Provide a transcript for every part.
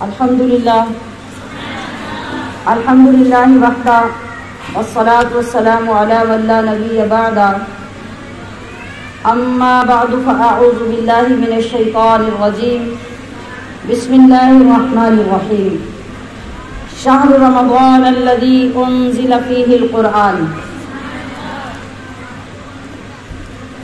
अल्हम्दुलिल्लाह अल्हम्दुलिल्लाह वहदा वस्सलातु वस्सलामु अला मन ला नबिय्य बअदा अम्मा बअदु फअऊज़ु बिल्लाहि मिनश शैतानिर रजीम बिस्मिल्लाहिर रहमानिर रहीम शहर रमज़ान अल्लज़ी उन्ज़िल फ़ीहिल क़ुरआन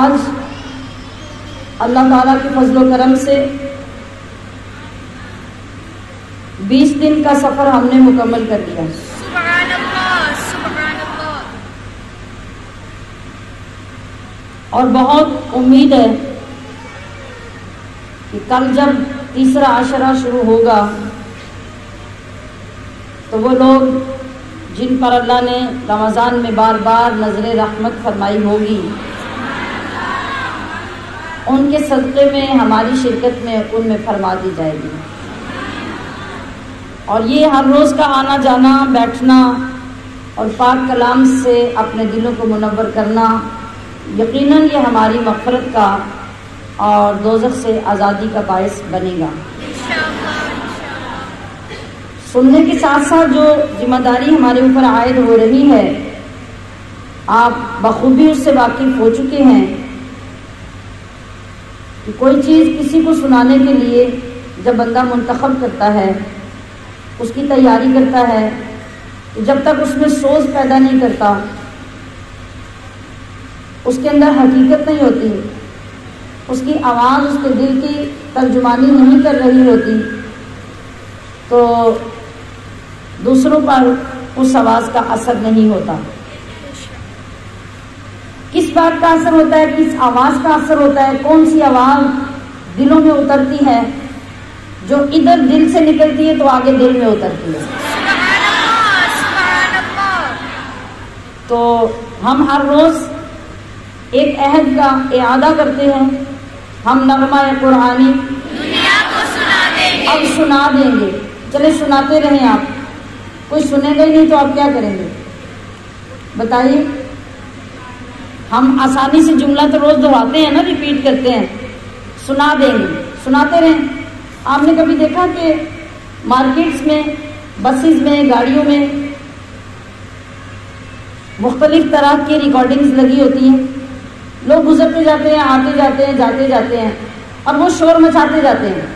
आज अल्लाह ताला के फजलो करम से 20 दिन का सफ़र हमने मुकम्मल कर लिया और बहुत उम्मीद है कि कल जब तीसरा आशरा शुरू होगा तो वो लोग जिन पर अल्लाह ने रमज़ान में बार बार नज़र रहमत फरमाई होगी, उनके सदक़े में, हमारी शिरकत में, उनमें फरमा दी जाएगी। और ये हर रोज़ का आना जाना, बैठना और पाक कलाम से अपने दिलों को मुनवर करना यकीनन ये हमारी मफ़रत का और दोजख से आज़ादी का बायस बनेगा। सुनने के साथ साथ जो ज़िम्मेदारी हमारे ऊपर आयद हो रही है, आप बखूबी उससे वाकिफ हो चुके हैं कि कोई चीज़ किसी को सुनाने के लिए जब बंदा मुंतखब करता है, उसकी तैयारी करता है तो जब तक उसमें सोच पैदा नहीं करता उसके अंदर हकीकत नहीं होती। उसकी आवाज़ उसके दिल की तर्जुमानी नहीं कर रही होती। तो दूसरों पर उस आवाज़ का असर नहीं होता। किस बात का असर होता है किस आवाज़ का असर होता है कौन सी आवाज़ दिलों में उतरती है जो इधर दिल से निकलती है तो आगे दिल में उतरती है। तो हम हर रोज़ एक अहद का इरादा करते हैं। हम नगमा कुरानी दुनिया को सुना देंगे। अब सुना देंगे। चले सुनाते रहें आप। कोई सुनेगा ही नहीं तो आप क्या करेंगे? बताइए। हम आसानी से जुमला तो रोज दोहराते हैं ना रिपीट करते हैं। सुना देंगे। सुनाते रहें। आपने कभी देखा कि मार्केट्स में बसेस में गाड़ियों में मुख्तलिफ़ तरह की रिकॉर्डिंग्स लगी होती हैं? लोग गुजरते जाते हैं, आते जाते हैं, जाते जाते हैं। और वो शोर मचाते जाते हैं।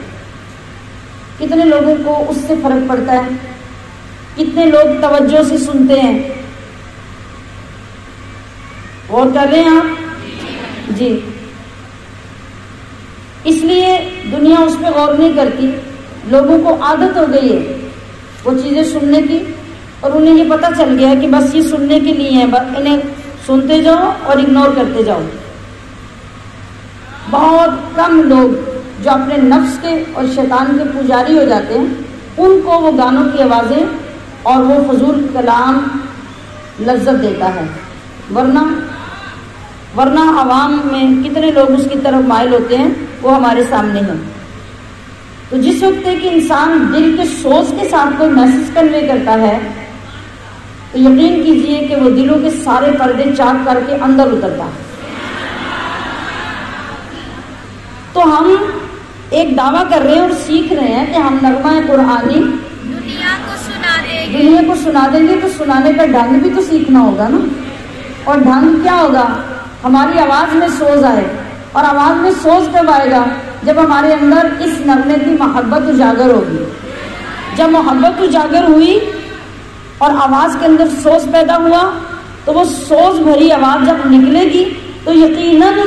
कितने लोगों को उससे फ़र्क पड़ता है? कितने लोग तवज्जो से सुनते हैं? और कर रहे हैं आप। जी। इसलिए दुनिया उस पर गौर नहीं करती। लोगों को आदत हो गई है वो चीज़ें सुनने की। और उन्हें ये पता चल गया है कि बस ये सुनने के लिए है इन्हें सुनते जाओ और इग्नोर करते जाओ। बहुत कम लोग जो अपने नफ्स के और शैतान के पुजारी हो जाते हैं, उनको वो गानों की आवाज़ें और वो फजूल कलाम लज्जत देता है। वरना वरना आवाम में कितने लोग उसकी तरफ़ मायल होते हैं, वो हमारे सामने हैं। तो जिस वक्त एक इंसान दिल के सोच के साथ कोई मैसेज कन्वे करता है तो यकीन कीजिए कि वो दिलों के सारे पर्दे चाक करके अंदर उतरता। है तो हम एक दावा कर रहे हैं और सीख रहे हैं कि हम नगमा कुरानी दुनिया को सुना देंगे। दुनिया को सुना देंगे तो सुनाने का ढंग भी तो सीखना होगा ना। और ढंग क्या होगा? हमारी आवाज़ में सोज आए। और आवाज़ में सोच कब आएगा? जब हमारे अंदर इस नगमे की मोहब्बत उजागर होगी। जब मोहब्बत उजागर हुई और आवाज़ के अंदर सोच पैदा हुआ तो वो सोच भरी आवाज़ जब निकलेगी तो यकीनन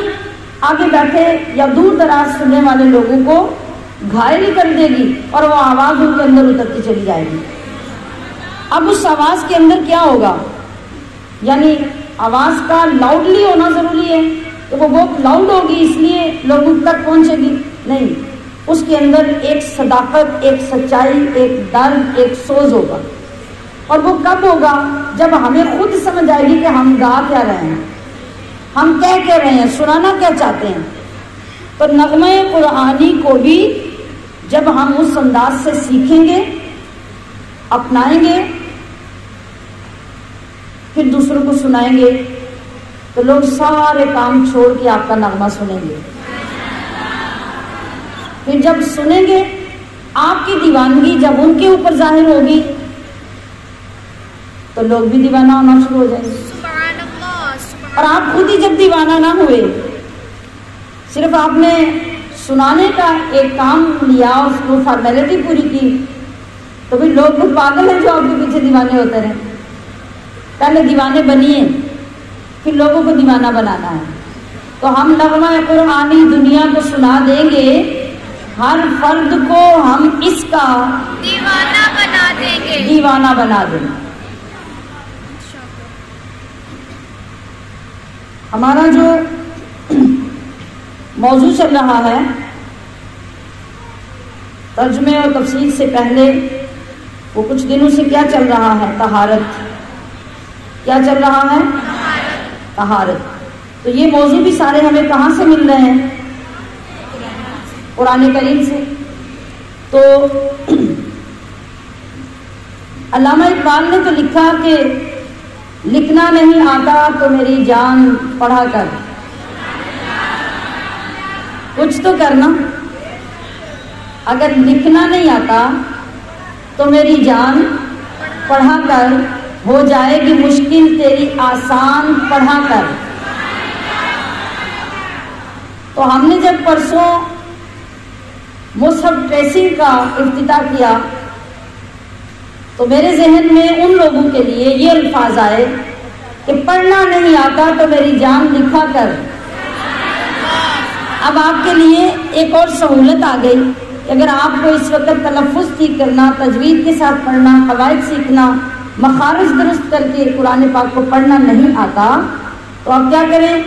आगे बैठे या दूर दराज सुनने वाले लोगों को घायल कर देगी और वो आवाज़ उनके अंदर उतरती चली जाएगी। अब उस आवाज़ के अंदर क्या होगा? यानी आवाज़ का लाउडली होना ज़रूरी है तो वो बहुत लाउड होगी, इसलिए लोगों तक पहुंचेगी। नहीं, उसके अंदर एक सदाकत एक सच्चाई, एक दर्द, एक सोज होगा। और वो कब होगा? जब हमें खुद समझ आएगी कि हम गा क्या रहे हैं। हम कह क्या रहे हैं? सुनाना क्या चाहते हैं? तो नगमे कुरानी को भी जब हम उस अंदाज से सीखेंगे, अपनाएँगे, फिर दूसरों को सुनाएँगे तो लोग सारे काम छोड़ के आपका नगमा सुनेंगे। फिर जब सुनेंगे, आपकी दीवानगी जब उनके ऊपर ज़ाहिर होगी तो लोग भी दीवाना होना शुरू हो जाएँगे। और आप खुद ही जब दीवाना ना हुए सिर्फ़ आपने सुनाने का एक काम लिया उसको फॉर्मेलिटी पूरी की तो भी लोग तो पागल हैं जो आपके पीछे दीवाने होते रहे। पहले दीवाने बनिए फिर लोगों को दीवाना बनाना है। तो हम नगमा कुरानी दुनिया को सुना देंगे हर फर्द को हम इसका दीवाना बना देंगे। दीवाना बना देंगे। हमारा जो मौजू चल रहा है तर्जमे और तफसील से पहले वो कुछ दिनों से क्या चल रहा है? तहारत। क्या चल रहा है? तहारत। तो ये मौजू भी सारे हमें कहाँ से मिल रहे हैं? कुरान करीम से। तो अल्लामा इकबाल ने तो लिखा कि लिखना नहीं आता तो मेरी जान पढ़ा कर। कुछ तो करना। अगर लिखना नहीं आता तो मेरी जान पढ़ा कर, हो जाएगी मुश्किल तेरी आसान पढ़ा कर। तो हमने जब परसों मुसहब ट्रेसिंग का इफ्तिताह किया तो मेरे जहन में उन लोगों के लिए ये अल्फाज आए कि पढ़ना नहीं आता तो मेरी जान लिखा कर। अब आपके लिए एक और सहूलत आ गई अगर आपको इस वक्त तलफ़ ठीक करना, तजवीज़ के साथ पढ़ना, कवायद सीखना, मखारज दुरुस्त करके कुरान पाक को पढ़ना नहीं आता तो आप क्या करें?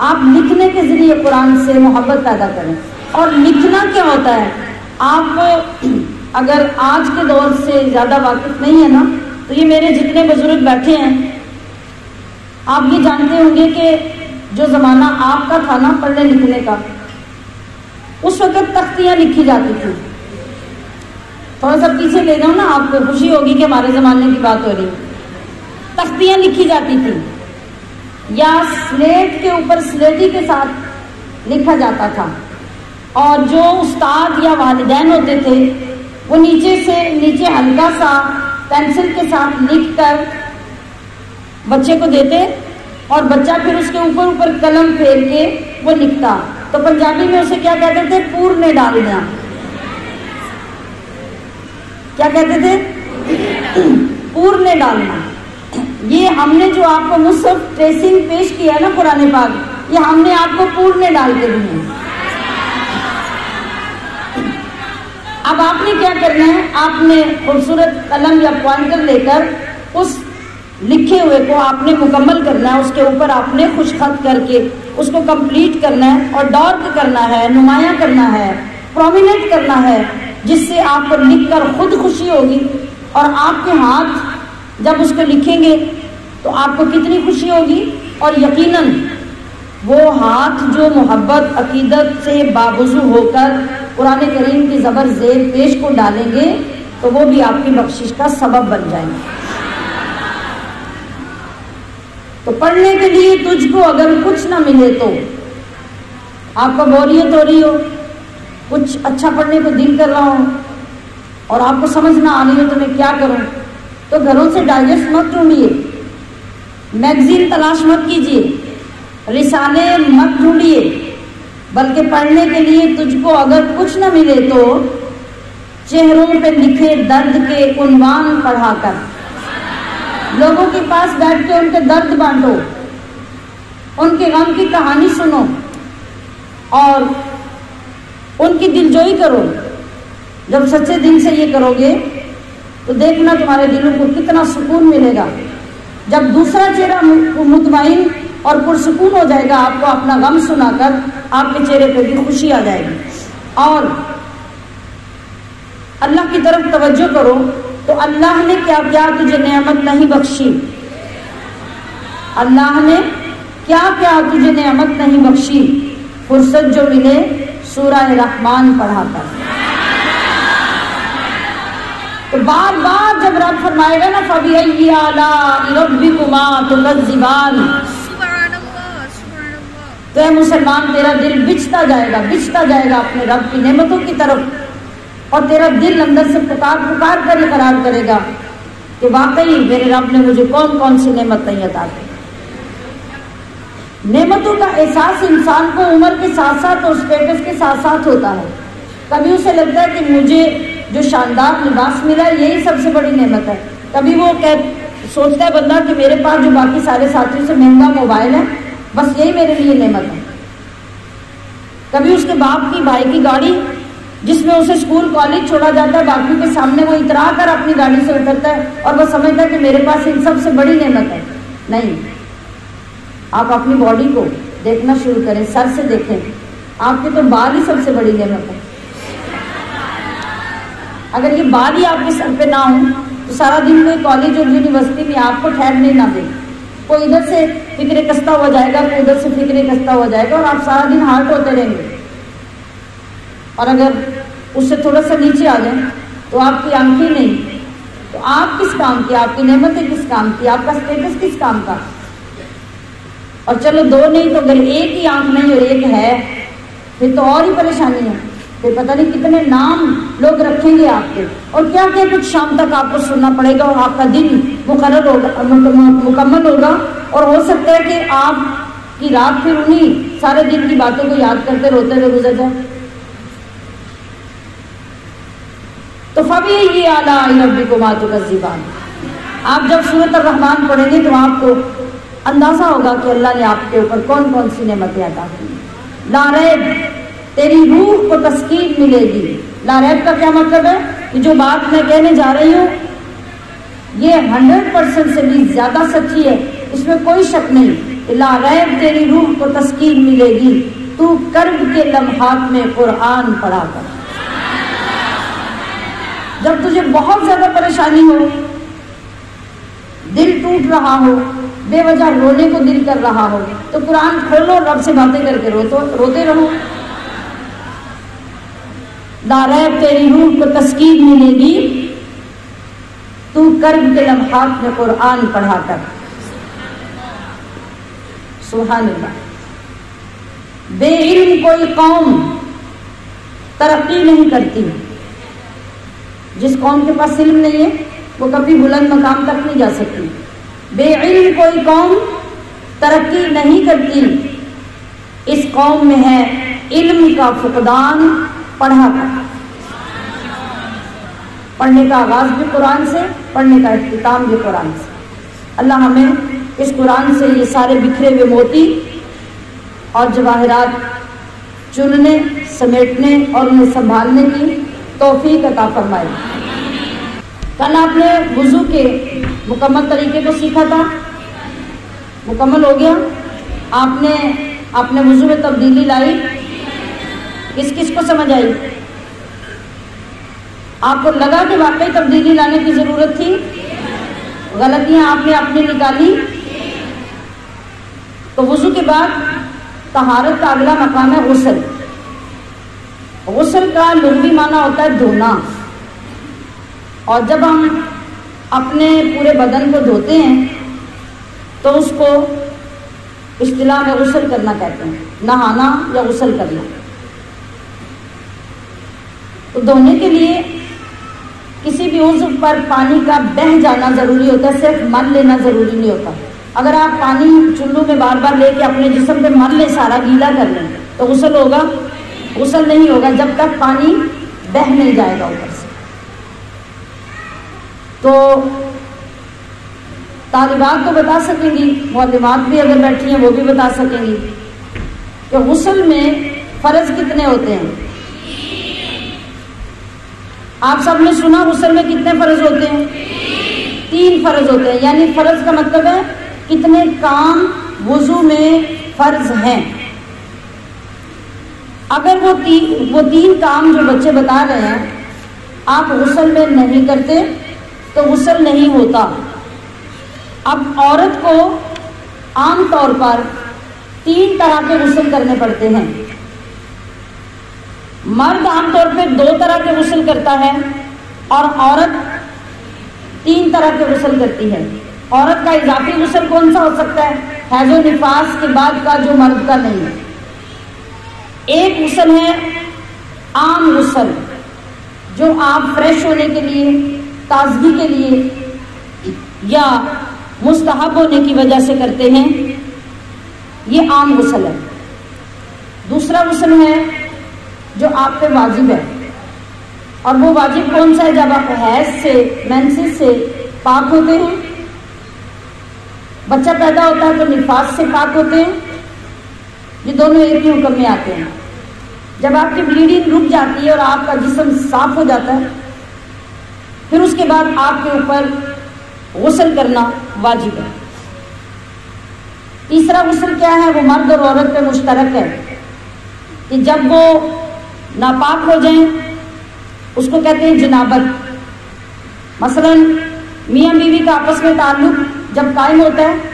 आप लिखने के ज़रिए कुरान से मोहब्बत पैदा करें। और लिखना क्या होता है? आप अगर आज के दौर से ज़्यादा वाकिफ नहीं है ना तो ये मेरे जितने बुज़ुर्ग बैठे हैं, आप ये जानते होंगे कि जो ज़माना आपका था ना, पढ़ने लिखने का, उस वक्त तख्तियाँ लिखी जाती थी। थोड़ा सा पीछे ले जाओ ना, आपको खुशी होगी कि हमारे ज़माने की बात हो रही। तख्तियाँ लिखी जाती थी। या स्लेट के ऊपर स्लेटी के साथ लिखा जाता था। और जो उस्ताद या वालिदैन होते थे वो नीचे से, नीचे हल्का सा पेंसिल के साथ लिख कर बच्चे को देते और बच्चा फिर उसके ऊपर ऊपर कलम फेर के वो लिखता। तो पंजाबी में उसे क्या कहते थे? पूर्ण डालना। क्या कहते थे? पूर्ण डालना। ये हमने जो आपको मुसफ ट्रेसिंग पेश किया है ना पुराने पाक, ये हमने आपको पूर्ण डाल के दिए अब आपने क्या करना है? आपने खूबसूरत कलम या पॉइंटर लेकर उस लिखे हुए को आपने मुकम्मल करना है। उसके ऊपर आपने खुश खत करके उसको कंप्लीट करना है और डार्क करना है, नुमाया करना है प्रोमिनेंट करना है, जिससे आपको लिखकर खुद खुशी होगी। और आपके हाथ जब उसको लिखेंगे तो आपको कितनी खुशी होगी? और यकीनन वो हाथ जो मोहब्बत, अकीदत से बावजू होकर कुरान करीम की ज़बर जेर पेश को डालेंगे तो वो भी आपकी बख्शिश का सबब बन जाएँगे। तो पढ़ने के लिए तुझको अगर कुछ ना मिले तो आपको बोरियत हो रही हो, कुछ अच्छा पढ़ने को दिल कर रहा हो, और आपको समझ ना आ रही हो तो मैं क्या करूँ? तो घरों से डाइजेस्ट मत ढूंढिए मैगजीन तलाश मत कीजिए, रिसाले मत ढूंढिए। बल्कि पढ़ने के लिए तुझको अगर कुछ न मिले तो चेहरों पे लिखे दर्द के उन्वान पढ़ाकर लोगों के पास बैठ के उनके दर्द बांटो, उनके गम की कहानी सुनो और उनकी दिलजोई करो। जब सच्चे दिल से ये करोगे तो देखना तुम्हारे दिलों को कितना सुकून मिलेगा। जब दूसरा चेहरा मुतमिन और पुरसकून हो जाएगा, आपको अपना गम सुनाकर आपके चेहरे पर भी खुशी आ जाएगी। और अल्लाह की तरफ़ तवज्जो करो तो अल्लाह ने क्या क्या तुझे नेमत नहीं बख्शी? अल्लाह ने क्या क्या तुझे नेमत नहीं बख्शी? फुर्सत जो मिले, सूरह रहमान पढ़ा कर तो बार बार जब रब फरमाएगा ना फबी आला रब्बी कुमा तो तो है मुसलमान, तेरा दिल बिछता जाएगा बिछता जाएगा अपने रब की नेमतों की तरफ़। और तेरा दिल अंदर से पुकार पुकार कर करार करेगा कि वाकई मेरे रब ने मुझे कौन कौन सी नेमत नहीं अदा की नेमतों का एहसास इंसान को उम्र के साथ साथ और स्टेटस के साथ साथ होता है। कभी उसे लगता है कि मुझे जो शानदार लिबास मिला यही सबसे बड़ी नेमत है। कभी वो कह, सोचता है, बंदा कि मेरे पास जो बाकी सारे साथियों से महँगा मोबाइल है बस यही मेरे लिए नेमत है। कभी उसके बाप की, भाई की गाड़ी, जिसमें उसे स्कूल, कॉलेज छोड़ा जाता है बाकी के सामने वो इतरा कर अपनी गाड़ी से उतरता है और वो समझता है कि मेरे पास इन सबसे बड़ी नेमत है। नहीं। आप अपनी बॉडी को देखना शुरू करें, सर से देखें। आपके तो बाल ही सबसे बड़ी नेमत है। अगर ये बाल ही आपके सर पे ना हो तो सारा दिन कोई कॉलेज और यूनिवर्सिटी में आपको ठहरने ना दे। कोई इधर से फिक्रे कसता हुआ जाएगा कोई उधर से फिक्रे कसता हुआ जाएगा और आप सारा दिन हार्ट होते रहेंगे। और अगर उससे थोड़ा सा नीचे आ जाए तो आपकी आँखें नहीं। तो आप किस काम की, आपकी नेमतें किस काम की, आपका स्टेटस किस काम का? और चलो दो नहीं तो अगर एक ही आँख नहीं और एक है, फिर तो और ही परेशानी है। फिर पता नहीं कितने नाम लोग रखेंगे आपके। और क्या क्या कुछ शाम तक आपको सुनना पड़ेगा और आपका दिन मुकर होगा, मुकम्मल होगा। और हो सकता है कि आप की रात फिर उन्हीं सारे दिन की बातों को याद करते रोते हुए गुजर जाए। तो फबी ये आला रबी को मातु का जीबान आप जब सूरत रहमान पढ़ेंगे तो आपको अंदाज़ा होगा कि अल्लाह ने आपके ऊपर कौन कौन सी नेमतें अदा की। लारेब तेरी रूह को तस्कीन मिलेगी। लारेब का क्या मतलब है? कि जो बात मैं कहने जा रही हूँ, ये हंड्रेड परसेंट से भी ज़्यादा सच्ची है। इसमें कोई शक नहीं लारेब तेरी रूह को तस्कीन मिलेगी। तू कर्ब के लम्हात में कुरान पढ़ा कर। जब तुझे बहुत ज़्यादा परेशानी हो, दिल टूट रहा हो, बेवजह रोने को दिल कर रहा हो तो कुरान खोलो रब से बातें करके रो तो रोते रहो। दारैब तेरी रूह को तस्कीन मिलेगी। तू कर्ब के लम्हात में कुरान पढ़ा कर। सुहान बेइल्म कोई कौम तरक्की नहीं करती। जिस कौम के पास इल्म नहीं है, वो कभी बुलंद मकाम तक नहीं जा सकती। बेइल्म कोई कौम तरक्की नहीं करती। इस कौम में है इल्म का फुकदान। पढ़ा था। पढ़ने का आगाज़ भी कुरान से, पढ़ने का अख्ताम भी कुरान से। अल्लाह हमें इस कुरान से ये सारे बिखरे हुए मोती और जवाहरात चुनने, समेटने और उन्हें संभालने की तोफीक अता फरमाए। कल आपने वज़ू के मुकम्मल तरीके को सीखा था। मुकम्मल हो गया। आपने अपने वज़ू में तब्दीली लाई। किस किस को समझ आई? आपको लगा कि वाकई तब्दीली लाने की ज़रूरत थी? गलतियाँ आपने अपनी निकाली? तो वज़ू के बाद तहारत का अगला मकाम है गुसल। गुसल का लुगवी माना होता है धोना। और जब हम अपने पूरे बदन को धोते हैं तो उसको इस्तेलाह में गुसल करना कहते हैं। नहाना या गुसल करना। तो धोने के लिए किसी भी उज्व पर पानी का बह जाना ज़रूरी होता है सिर्फ़ मल लेना ज़रूरी नहीं होता। अगर आप पानी चुल्लू में बार बार लेके अपने जिसम पे मल ले, सारा गीला कर लें तो गुसल होगा। गुसल नहीं होगा जब तक पानी बह नहीं जाएगा ऊपर से। तो तालिबात तो बता सकेंगी मोलिमात भी अगर बैठी हैं, वो भी बता सकेंगी कि गुसल में फ़र्ज़ कितने होते हैं। आप सबने सुना गुसल में कितने फ़र्ज़ होते हैं? तीन फ़र्ज़ होते हैं। यानी फ़र्ज़ का मतलब है कितने काम वज़ू में फ़र्ज़ हैं। अगर वो तीन वो तीन काम जो बच्चे बता रहे हैं, आप गुसल में नहीं करते तो गुसल नहीं होता। अब औरत को आम तौर पर तीन तरह के गुसल करने पड़ते हैं। मर्द आमतौर पे दो तरह के गुसल करता है और औरत तीन तरह के गुसल करती है। औरत का इजाफी गुसल कौन सा हो सकता है? हैजो निफास के बाद का जो मर्द का नहीं। है एक गुसल है, आम गुसल, जो आप फ्रेश होने के लिए, ताजगी के लिए या मुस्तहब होने की वजह से करते हैं, ये आम गुसल है। दूसरा गुसल है जो आप पे वाजिब है। और वो वाजिब कौन सा है? जब आप हैज़ से, मेंसिस से पाक होते हैं, बच्चा पैदा होता है तो निफास से पाक होते हैं, ये दोनों एक ही हुक्म में आते हैं। जब आपकी ब्लीडिंग रुक जाती है और आपका जिसम साफ़ हो जाता है, फिर उसके बाद आपके ऊपर गसल करना वाजिब है। तीसरा गसल क्या है? वो मर्द और औरत पे मुश्तरक है कि जब वो नापाक हो जाए। उसको कहते हैं जनाबत। मसलन, मियाँ बीवी का आपस में ताल्लुक जब कायम होता है,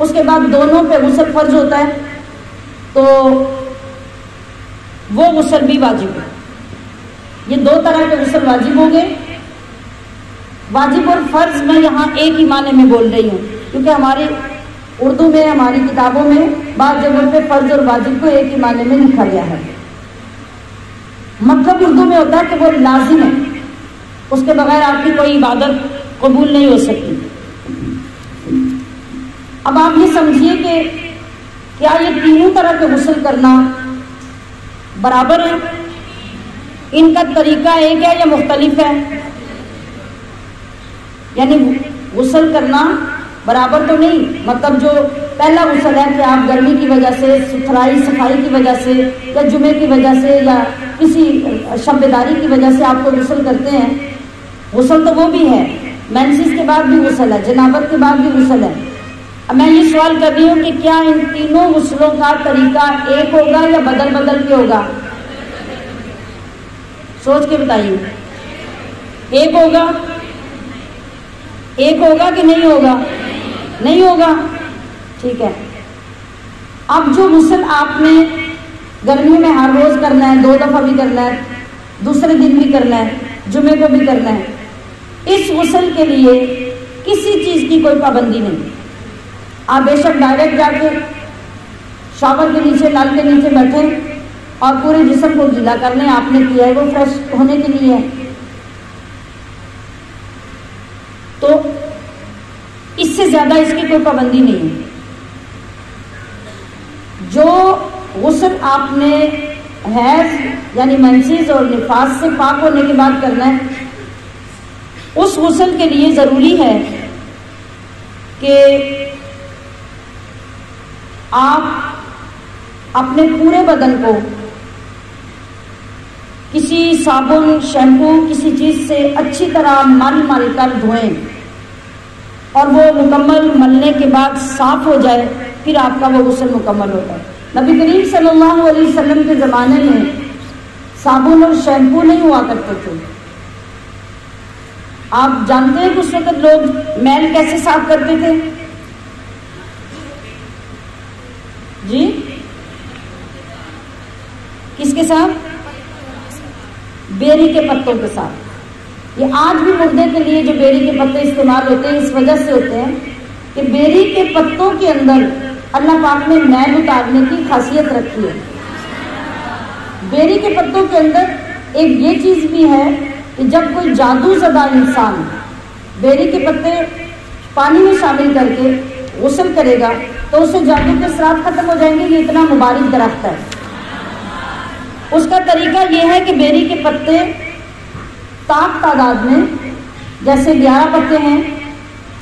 उसके बाद दोनों पे गुसल फ़र्ज़ होता है तो वो गुसल भी वाजिब है। ये दो तरह के गुसल वाजिब होंगे। वाजिब और फ़र्ज़ मैं यहाँ एक ही माने में बोल रही हूँ, क्योंकि हमारी उर्दू में, हमारी किताबों में बाद जगह पे फ़र्ज़ और वाजिब को एक ही माने में लिखा गया है। मतलब उर्दू में होता है कि वो लाजिम है। उसके बगैर आपकी कोई इबादत कबूल नहीं हो सकती। अब आप ये समझिए कि क्या ये तीनों तरह के गुसल करना बराबर है? इनका तरीका एक है या मुख्तलिफ़ है? यानी गुसल करना बराबर तो नहीं मतलब जो पहला गुसल है कि आप गर्मी की वजह से, सुथराई, सफ़ाई की वजह से, या जुमे की वजह से, या किसी शब्बेदारी की वजह से आपको गुसल करते हैं, गुसल तो वो भी है। मेंसिस के बाद भी गुसल है, जनाबत के बाद भी गुसल है। अब मैं ये सवाल कर रही हूँ कि क्या इन तीनों गुसलों का तरीका एक होगा या बदल बदल के होगा? सोच के बताइए। एक होगा? एक होगा कि नहीं होगा? नहीं होगा। ठीक है। अब जो गुसल आपने गर्मी में हर रोज करना है, दो दफ़ा भी करना है, दूसरे दिन भी करना है जुमे को भी करना है, इस गुसल के लिए किसी चीज़ की कोई पाबंदी नहीं। आप बेशक डायरेक्ट जाके शॉवर के नीचे, नल के नीचे बैठे और पूरे जिसम को गीला कर लें, आपने किया है, वो फ्रेश होने के लिए है। तो ज़्यादा इसकी कोई पाबंदी नहीं है। जो गुसल आपने हैज़ यानी मंसीज और निफास से पाक होने के बाद करना है, उस गुसल के लिए ज़रूरी है कि आप अपने पूरे बदन को किसी साबुन, शैम्पू, किसी चीज़ से अच्छी तरह मल मल कर धोएँ। और वो मुकम्मल मलने के बाद साफ़ हो जाए, फिर आपका वो गुसल मुकम्मल होता है। नबी करीम सल्लल्लाहु अलैहि वसल्लम के ज़माने में साबुन और शैम्पू नहीं हुआ करते थे। आप जानते हैं कि उस वक्त लोग मैल कैसे साफ़ करते थे? जी? किसके साथ? बेरी के पत्तों के साथ। ये आज भी मुर्दे के लिए जो बेरी के पत्ते इस्तेमाल होते हैं, इस वजह से होते हैं कि बेरी के पत्तों के अंदर अल्लाह पाक ने मैल उतारने की खासियत रखी है। बेरी के पत्तों के अंदर एक ये चीज़ भी है कि जब कोई जादू जदा इंसान बेरी के पत्ते पानी में शामिल करके गुसल करेगा तो उससे जादू के श्राप खत्म हो जाएँगे, ये इतना मुबारक दरख्त है। उसका तरीका यह है कि बेरी के पत्ते ताक तादाद में, जैसे ग्यारह पत्ते हैं,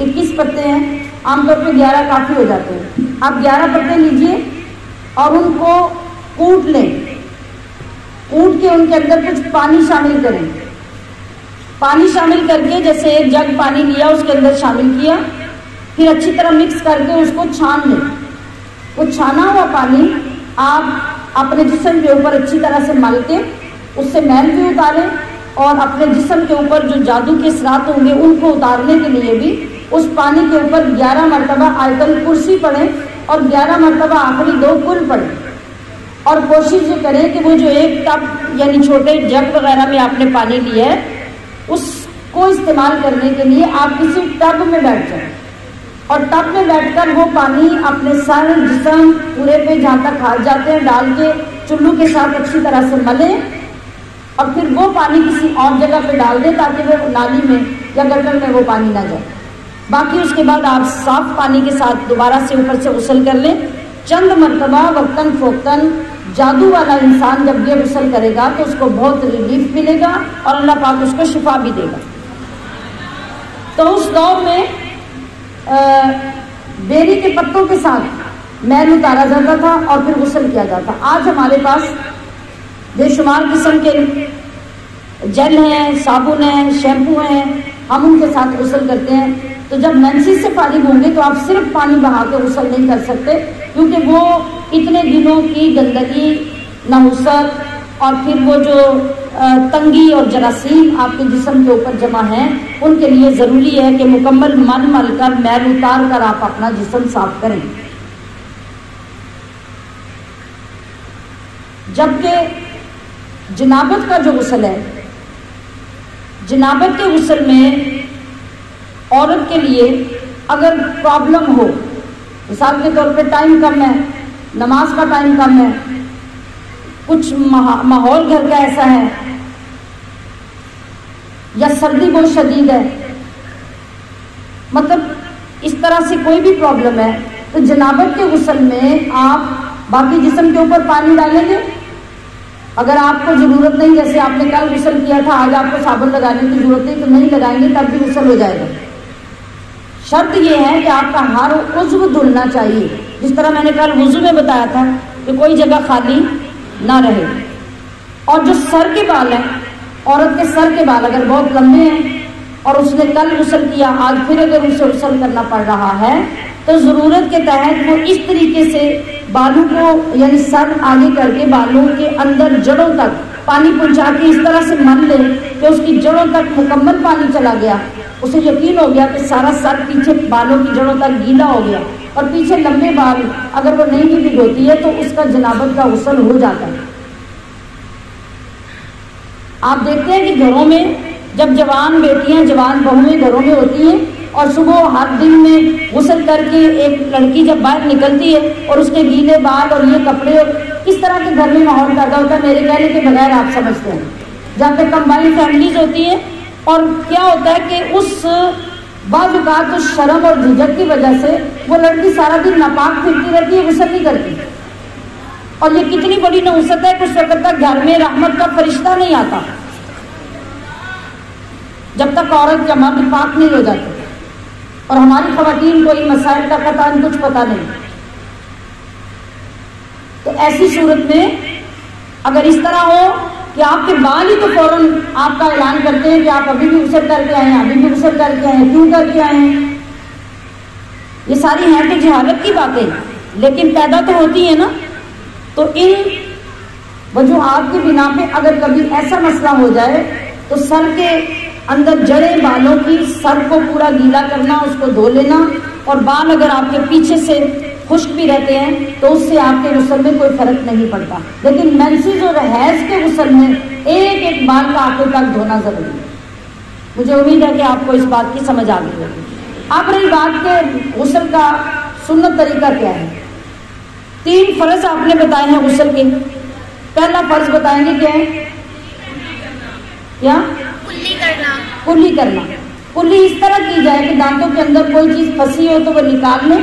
इक्कीस पत्ते हैं, आमतौर पे ग्यारह काफ़ी हो जाते हैं। आप ग्यारह पत्ते लीजिए और उनको कूट लें। कूट के उनके अंदर कुछ पानी शामिल करें। पानी शामिल करके जैसे एक जग पानी लिया, उसके अंदर शामिल किया, फिर अच्छी तरह मिक्स करके उसको छान लें। वो छाना हुआ पानी आप अपने जिसम के ऊपर अच्छी तरह से मल के उससे मैल भी उतारें और अपने जिसम के ऊपर जो जादू के सरात होंगे, उनको उतारने के लिए भी उस पानी के ऊपर 11 मरतबा आयतल कुर्सी पढ़ें और 11 मरतबा आखिरी दो कुल पढ़ें। और कोशिश ये करें कि वो जो एक टब, यानी छोटे जग वगैरह में आपने पानी लिया है, उसको इस्तेमाल करने के लिए आप किसी टब में बैठ जाए। और टब में बैठकर वो पानी अपने सर जिसम, पूरे पे जहाँ तक हाथ जाते हैं, डाल के चुल्लू के साथ अच्छी तरह से मलें और फिर वो पानी किसी और जगह पे डाल दें ताकि वो नाली में या गटर में वो पानी ना जाए। बाकी उसके बाद आप साफ़ पानी के साथ दोबारा से ऊपर से उसल कर लें। चंद मरतबा वक्तन फोक्तन जादू वाला इंसान जब ये गुसल करेगा तो उसको बहुत रिलीफ मिलेगा और अल्लाह पाक उसको शिफा भी देगा। तो उस दौर में आ, बेरी के पत्तों के साथ मैल उतारा जाता था और फिर गुसल किया जाता। आज हमारे पास बेशुमार किस्म के जेल हैं, साबुन हैं, शैम्पू हैं, हम उनके साथ गुसल करते हैं। तो जब मेंसिस से फारिग होंगे तो आप सिर्फ़ पानी बहा के गुसल नहीं कर सकते, क्योंकि वो इतने दिनों की गंदगी, नहुसत और फिर वो जो तंगी और जरासीम आपके जिसम के ऊपर जमा है, उनके लिए ज़रूरी है कि मुकम्मल मन मल कर, मैल उतार कर आप अपना जिसम साफ़ करें। जबकि जनाबत का जो गुसल है, जनाबत के गुसल में औरत के लिए अगर प्रॉब्लम हो, मिसाल के तौर पे टाइम कम है, नमाज़ का टाइम कम है, कुछ माहौल घर का ऐसा है, या सर्दी बहुत शदीद है मतलब इस तरह से कोई भी प्रॉब्लम है तो जनाबत के गुसल में आप बाकी जिसम के ऊपर पानी डालेंगे अगर आपको ज़रूरत नहीं, जैसे आपने कल गुसल किया था, आज आपको साबुन लगाने की ज़रूरत नहीं तो नहीं लगाएँगे, तब भी गुसल हो जाएगा। शर्त यह है कि आपका हर उज्व धुलना चाहिए। जिस तरह मैंने कल वज़ू में बताया था कि कोई जगह खाली ना रहे। और जो सर के बाल हैं, औरत के सर के बाल अगर बहुत लंबे हैं, और उसने कल गुसल किया, आज फिर अगर उसे गुसल करना पड़ रहा है तो ज़रूरत के तहत वो इस तरीके से बालों को, यानी सर आगे करके बालों के अंदर जड़ों तक पानी पहुँचा के इस तरह से मन ले कि उसकी जड़ों तक मुकम्मल पानी चला गया। उसे यकीन हो गया कि सारा सर पीछे बालों की जड़ों तक गीला हो गया। और पीछे लंबे बाल अगर वो नहीं भी भिगोती है तो उसका जनाबत का उसल हो जाता है। आप देखते हैं कि घरों में जब जवान बेटियाँ जवान बहुएँ घरों में होती हैं और सुबह हर दिन में गुसल करके एक लड़की जब बाहर निकलती है और उसके गीले बाल और ये कपड़े किस तरह के घर में माहौल पैदा होता है, मेरे कहने के बगैर आप समझते हैं। जहाँ पे कंबाइंड फैमिलीज़ होती है और क्या होता है कि उस बाजुकात तो शर्म और झिझक की वजह से वो लड़की सारा दिन नापाक फिरती रहती है, गुस्सा नहीं करती। और ये कितनी बड़ी नौसत है कि उस वक्त तक घर में रहमत का फरिश्ता नहीं आता। जब तक औरत मर्द पाक नहीं हो जाते। और हमारी खातन को, इन मसाइल का पता कुछ पता नहीं। तो ऐसी सूरत में अगर इस तरह हो कि आपके बाल ही तो फ़ौरन आपका ऐलान करते हैं कि आप अभी भी उसे करके आए हैं, अभी भी उसे करके आए हैं, क्यों करके आए हैं? ये सारी हैं तो जहालत की बातें। लेकिन पैदा तो होती है ना। तो इन वजूहत की बिना पे अगर कभी ऐसा मसला हो जाए तो सर के अंदर जड़े, बालों की, सर को पूरा गीला करना, उसको धो लेना और बाल अगर आपके पीछे से खुश्क भी रहते हैं तो उससे आपके गुसल में कोई फ़र्क नहीं पड़ता। लेकिन मेंसिस और हैज़ के गुसल में एक एक बाल का आखिर तक धोना ज़रूरी है। मुझे उम्मीद है कि आपको इस बात की समझ आ गई होगी। अब रही बात के गुसल का सुन्नत तरीका क्या है? तीन फ़र्ज़ आपने बताए हैं गुसल के। पहला फ़र्ज़ बताएँगे क्या है? क्या? कुल्ली करना। कुल्ली करना। कुल्ली इस तरह की जाए कि दांतों के अंदर कोई चीज़ फंसी हो तो वो निकाल लें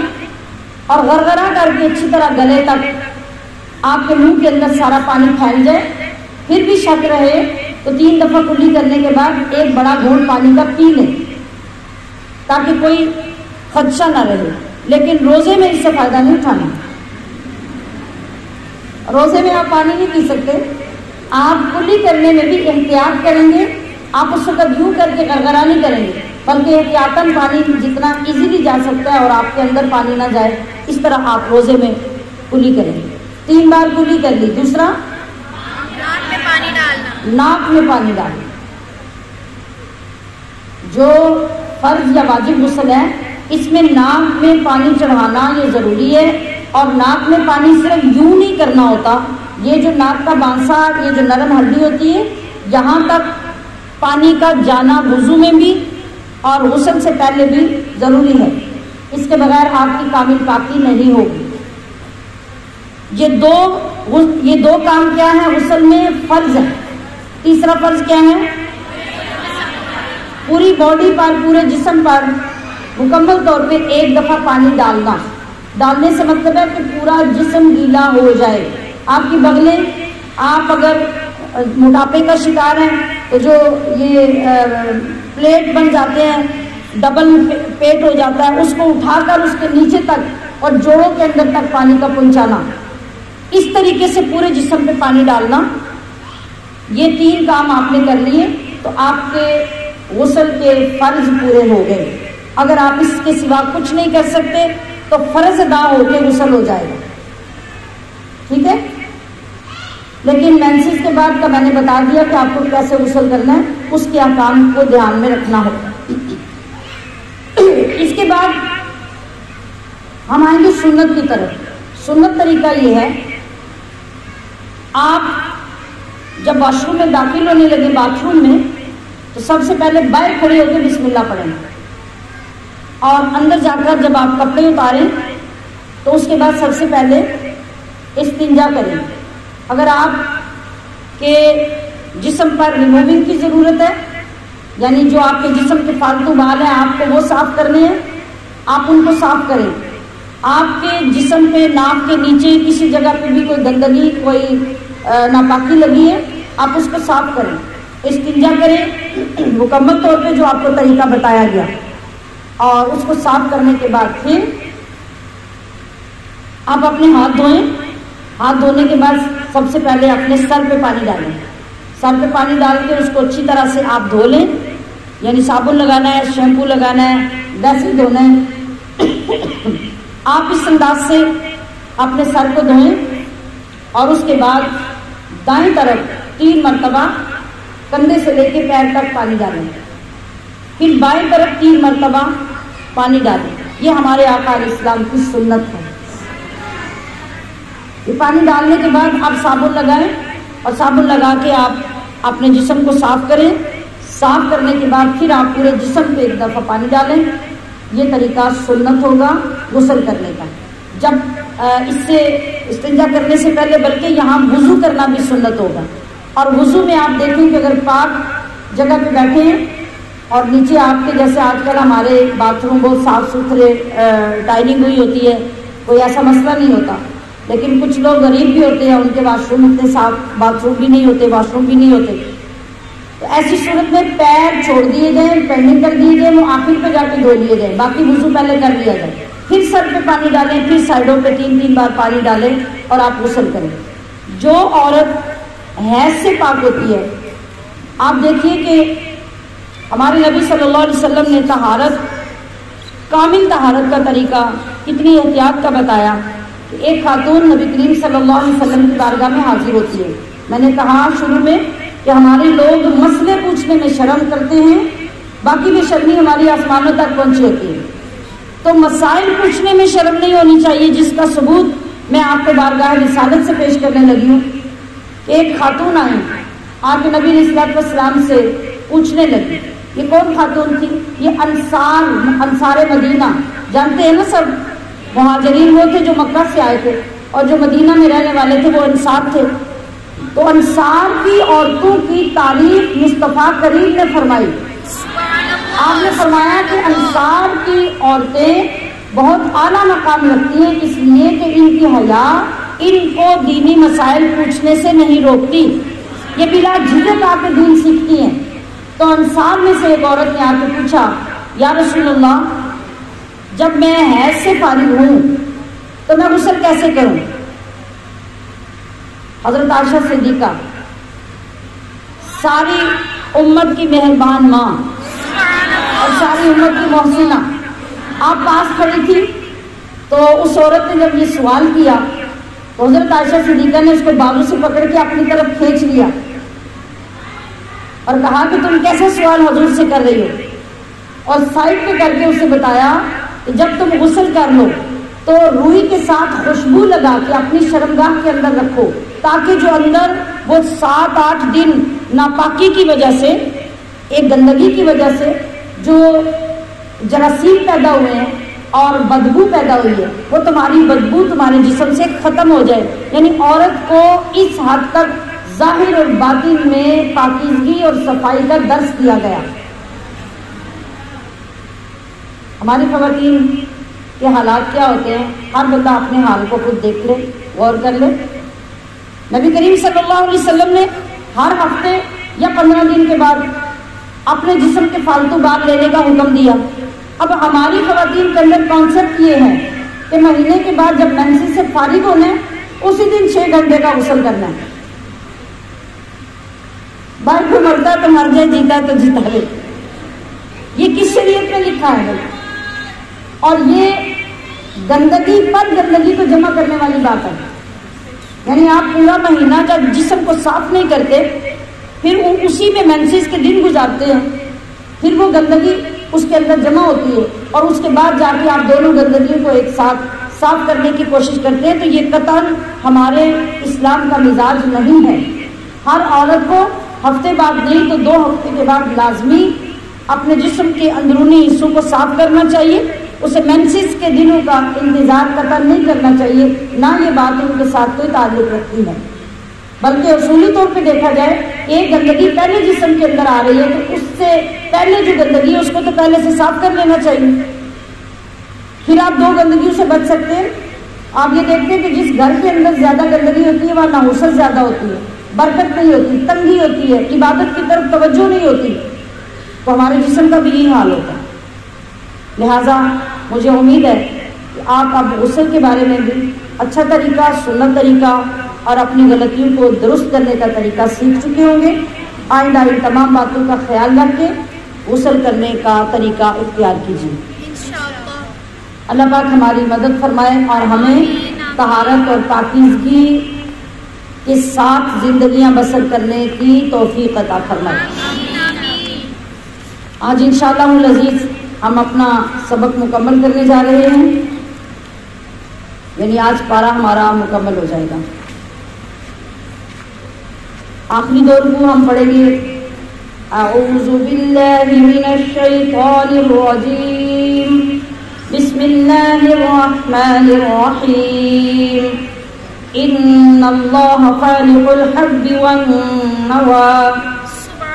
और गरगरा करके अच्छी तरह गले तक आपके मुँह के अंदर सारा पानी फैल जाए। फिर भी शक रहे तो तीन दफ़ा कुल्ली करने के बाद एक बड़ा घूट पानी का पी लें, ताकि कोई खदशा ना रहे। लेकिन रोज़े में इससे फ़ायदा नहीं उठाना। रोज़े में आप पानी नहीं पी सकते। आप कुल्ली करने में भी एहतियात करेंगे। आप उस वक्त यूँ करके गरगरा नहीं करेंगे। बल्कि एहतियातन पानी जितना इजीली जा सकता है और आपके अंदर पानी ना जाए इस तरह आप रोज़े में कुली करेंगे। तीन बार कुली कर ली। दूसरा? नाक में पानी डालना। नाक में पानी डालना। जो फ़र्ज़ या वाजिब गुसल है इसमें नाक में पानी चढ़ाना ये ज़रूरी है। और नाक में पानी सिर्फ़ यूँ नहीं करना होता। ये जो नाक का बांसा ये जो नरम हड्डी होती है यहाँ तक पानी का जाना वज़ू में भी और गुसल से पहले भी ज़रूरी है। इसके बगैर आपकी कामिल पाकी नहीं होगी। ये दो ये दो काम क्या है? गुसल में फ़र्ज़ है। तीसरा फ़र्ज़ क्या है? पूरी बॉडी पर, पूरे जिस्म पर मुकम्मल तौर पे एक दफ़ा पानी डालना। डालने से मतलब है कि पूरा जिस्म गीला हो जाए। आपकी बगलें, आप अगर मोटापे का शिकार हैं तो जो ये प्लेट बन जाते हैं, डबल पेट हो जाता है, उसको उठाकर उसके नीचे तक और जोड़ों के अंदर तक पानी का पहुंचाना। इस तरीके से पूरे जिसम पे पानी डालना। ये तीन काम आपने कर लिए तो आपके गुसल के फ़र्ज़ पूरे हो गए। अगर आप इसके सिवा कुछ नहीं कर सकते तो फ़र्ज़ अदा होकर गुसल हो जाएगा। ठीक है? लेकिन मेंसेस के बाद का मैंने बता दिया कि आपको कैसे गुसल करना है, उसके आकाम को ध्यान में रखना होगा। इसके बाद हम आएँगे सुन्नत की तरफ़। सुन्नत तरीका ये है, आप जब वॉशरूम में दाखिल होने लगे बाथरूम में तो सबसे पहले बाहर खड़े होकर बिस्मिल्लाह पढ़ें। और अंदर जाकर जब आप कपड़े उतारें तो उसके बाद सबसे पहले इस्तिंजा करें। अगर आप के जिसम पर रिमूविंग की ज़रूरत है, यानी जो आपके जिसम के फालतू बाल हैं, आपको वो साफ़ करने हैं, आप उनको साफ़ करें। आपके जिसम पे नाक के नीचे किसी जगह पे भी कोई गंदगी, कोई नापाकी लगी है, आप उसको साफ़ करें। इस्तिंजा करें, मुकम्मल तौर पे जो आपको तरीका बताया गया। और उसको साफ़ करने के बाद फिर आप अपने हाथ धोएँ। हाथ धोने के बाद सबसे पहले अपने सर पे पानी डालें। सर पे पानी डाल के उसको अच्छी तरह से आप धो लें। यानी साबुन लगाना है, शैम्पू लगाना है, वैसे धोना है। आप इस अंदाज से अपने सर को धोएँ और उसके बाद दाएँ तरफ़ तीन मरतबा कंधे से लेके पैर तक पानी डालें। फिर बाएँ तरफ़ तीन मरतबा पानी डालें। ये हमारे आकार इस्लाम की सुन्नत है। ये पानी डालने के बाद आप साबुन लगाएँ और साबुन लगा के आप अपने जिसम को साफ़ करें। साफ़ करने के बाद फिर आप पूरे जिसम पे एक दफ़ा पानी डालें। ये तरीका सुन्नत होगा गुसल करने का। जब इससे इस्तेंजा करने से पहले बल्कि यहाँ वज़ू करना भी सुन्नत होगा। और वज़ू में आप देखें कि अगर पाक जगह पे बैठे हैं और नीचे आपके जैसे आजकल हमारे बाथरूम बहुत साफ़ सुथरे टाइलिंग हुई होती है, कोई ऐसा मसला नहीं होता। लेकिन कुछ लोग गरीब भी होते हैं, उनके वाशरूम इतने साफ़, बाथरूम भी नहीं होते वाशरूम भी नहीं होते। तो ऐसी सूरत में पैर छोड़ दिए जाए पेंडिंग कर दिए जाए वो आखिर पे जाके धो लिए जाए बाकी वज़ू पहले कर लिया जाए। फिर सर पे पानी डालें, फिर साइडों पे तीन तीन बार पानी डालें और आप गुसल करें। जो औरत हैज़ से पाक होती है, आप देखिए कि हमारे नबी सल्लल्लाहु अलैहि वसल्लम ने तहारत, कामिल तहारत का तरीका, कितनी एहतियात का बताया। एक खातून नबी करीम सल्लल्लाहु अलैहि वसल्लम की बारगाह में हाजिर होती है। मैंने कहा शुरू में कि हमारे लोग मसले पूछने में शर्म करते हैं, बाकी बेशर्मी हमारी आसमानों तक पहुँची होती है। तो मसाइल पूछने में शर्म नहीं होनी चाहिए, जिसका सबूत मैं आपको बारगाह रिसालत से पेश करने लगी हूँ। एक खातून आई आपके नबी इस्लाम से पूछने लगी, ये कौन खातून थी? ये अंसार अंसार मदीना, जानते हैं ना सब? महाजरीन वो थे जो मक्का से आए थे और जो मदीना में रहने वाले थे, वो अंसार थे। तो अंसार की औरतों की तारीफ़ मुस्तफ़ा करीम ने फरमाई। आपने फरमाया कि अंसार की औरतें बहुत आला मकाम रखती हैं, इसलिए कि इनकी हया इनको दीनी मसाइल पूछने से नहीं रोकती। ये बिला झिझक आके दीन सीखती हैं। तो अंसार में से एक औरत ने आके पूछा, या रसूलुल्लाह जब मैं हैज़ से फारिग हूँ तो मैं गुसल कैसे करूँ? हज़रत आशा सिद्दीका सारी उम्मत की मेहरबान माँ और सारी उम्मत की मोहसिना आप पास खड़ी थी तो उस औरत ने जब ये सवाल किया तो हज़रत आयशा सिद्दीका ने उसको बाबू से पकड़ के अपनी तरफ़ खींच लिया और कहा कि तुम कैसे सवाल हजूर से कर रही हो? और साइड पे करके उसे बताया जब तुम गुसल कर लो तो रूई के साथ खुशबू लगा के अपनी शर्मगाह के अंदर रखो, ताकि जो अंदर वो सात आठ दिन नापाकी की वजह से, एक गंदगी की वजह से जो जरासीम पैदा हुए हैं और बदबू पैदा हुई है, वो तुम्हारी बदबू, तुम्हारे जिसम से खत्म हो जाए। यानी औरत को इस हद तक ज़ाहिर और बातिन में पाकिजगी और सफ़ाई का दर्श दिया गया। हमारी खवतीन के हालात क्या होते हैं, हर बंदा अपने हाल को खुद देख ले, गौर कर ले। नबी करीम सल्लल्लाहु अलैहि वसल्लम ने हर हफ़्ते या पंद्रह दिन के बाद अपने जिस्म के फालतू बाल लेने का हुक्म दिया। अब हमारी खवतीन के अंदर कॉन्सेप्ट ये है कि महीने के बाद जब मेंसेस से फारिग होने उसी दिन छह घंटे का गुसल करना है। भाई को मरता तो मर जाए, जीता तो जीता ये किस शरीयत में लिखा है? और ये गंदगी पर गंदगी को जमा करने वाली बात है। यानी आप पूरा महीना जब जिसम को साफ़ नहीं करते, फिर वो उसी में मेंसेस के दिन गुजारते हैं। फिर वो गंदगी उसके अंदर जमा होती है और उसके बाद जाके आप दोनों गंदगियों को एक साथ साफ़ करने की कोशिश करते हैं तो ये कतन हमारे इस्लाम का मिजाज नहीं है। हर औरत को हफ़्ते बाद नहीं तो दो हफ़्ते के बाद लाजमी अपने जिसम के अंदरूनी हिस्सों को साफ़ करना चाहिए। उसे मेंसिस के दिनों का इंतज़ार कतल नहीं करना चाहिए, ना ये बात उनके साथ कोई ताल्लुक रखती है। बल्कि असूली तौर पे देखा जाए एक गंदगी पहले जिसम के अंदर आ रही है तो उससे पहले जो गंदगी है, उसको तो पहले से साफ़ कर लेना चाहिए। फिर आप दो गंदगी से बच सकते हैं। आप ये देखते हैं कि जिस घर के अंदर ज़्यादा गंदगी होती है, वहाँ नाहुसल ज़्यादा होती है, बरकत नहीं होती, तंगी होती है, इबादत की तरफ़ तवज्जो नहीं होती। तो हमारे जिसम का भी यही हाल होता है। लिहाजा मुझे उम्मीद है कि आप अब गुसल के बारे में भी अच्छा तरीका सुन्नत तरीका और अपनी गलतियों को दुरुस्त करने का तरीका सीख चुके होंगे। आइंदा इन तमाम बातों का ख्याल रख के गुसल करने का तरीका इख्तियार कीजिए। अल्लाह पाक हमारी मदद फरमाए और हमें तहारत और पाकिजगी के साथ जिंदगियाँ बसर करने की तौफीक अता फरमाए। आज इंशाअल्लाह अज़ीज़ हम अपना सबक मुकम्मल करने जा रहे हैं। यानी आज पारा हमारा मुकम्मल हो जाएगा। आखिरी दौर को हम पढ़ेंगे। अऊज़ु बिल्लाहि मिनश शैतानिर रजीम। बिस्मिल्लाहिर रहमानिर रहीम। इन्नल्लाहा खालिकुल हब्बि वन नवा।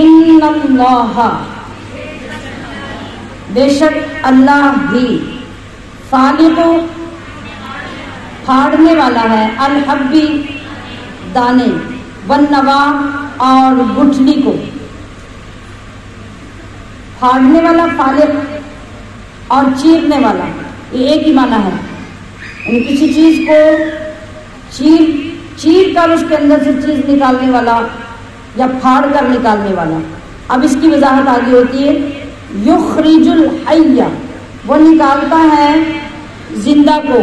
इन अल्लाह बेशक अल्लाह ही फालिको फाड़ने वाला है। अल हब्बी दाने वन नवा और गुठली को। फाड़ने वाला फालिक और चीरने वाला, ये एक ही माना है। यानी किसी चीज़ को चीर चीर कर उसके अंदर से चीज़ निकालने वाला या फाड़ कर निकालने वाला। अब इसकी वजाहत आगे होती है। युखरिजुल हय्या, वो निकालता है ज़िंदा को।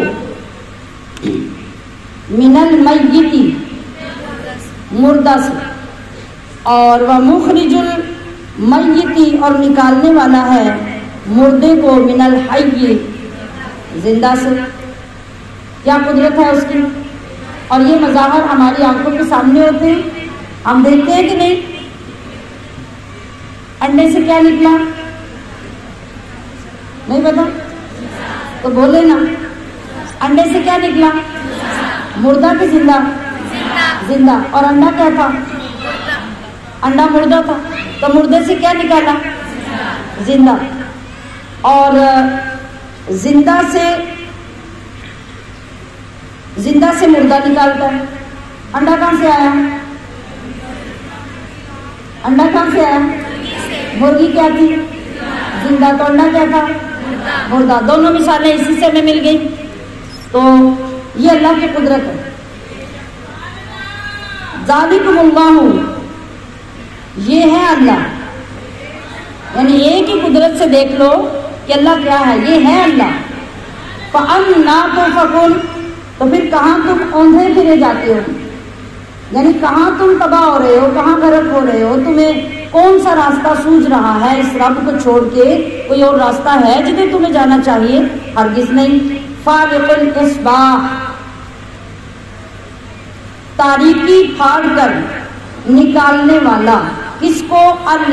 मिनल मय्यती मुर्दा से और वह मुखरिजुल मय्यती और निकालने वाला है मुर्दे को मिनल हय्य। ज़िंदा से। क्या कुदरत है उसकी? और ये मजाहर हमारी आँखों के सामने होते हैं। हम देखते हैं कि नहीं? अंडे से क्या निकला? नहीं पता? तो बोले ना। अंडे से क्या निकला? मुर्दा की ज़िंदा? ज़िंदा। और अंडा क्या था? अंडा मुर्दा था। तो मुर्दे से क्या निकाला? ज़िंदा। और ज़िंदा से ज़िंदा से मुर्दा निकालता है। अंडा कहाँ से आया? अंडा कहाँ से आया? मुर्गी क्या थी? ज़िंदा। तो अंडा क्या था? मुर्दा। दोनों मिसालें इसी से हमें मिल गई। तो ये अल्लाह की कुदरत है। जालिकुमुल्लाह। ये है अल्लाह। यानी एक ही कुदरत से देख लो कि अल्लाह क्या है। ये है अल्लाह। फअम ना तो फकुल तो फिर कहाँ तुम औंधे फिरे जाते हो? यानी कहाँ तुम तबाह हो रहे हो? कहाँ गर्क हो रहे हो? तुम्हें कौन सा रास्ता सूझ रहा है? इस रब को छोड़ के कोई और रास्ता है जिधर तुम्हें जाना चाहिए? हरगिज नहीं। फालिकुल इसबाह तारीकी फाड़ कर निकालने वाला किसको? अल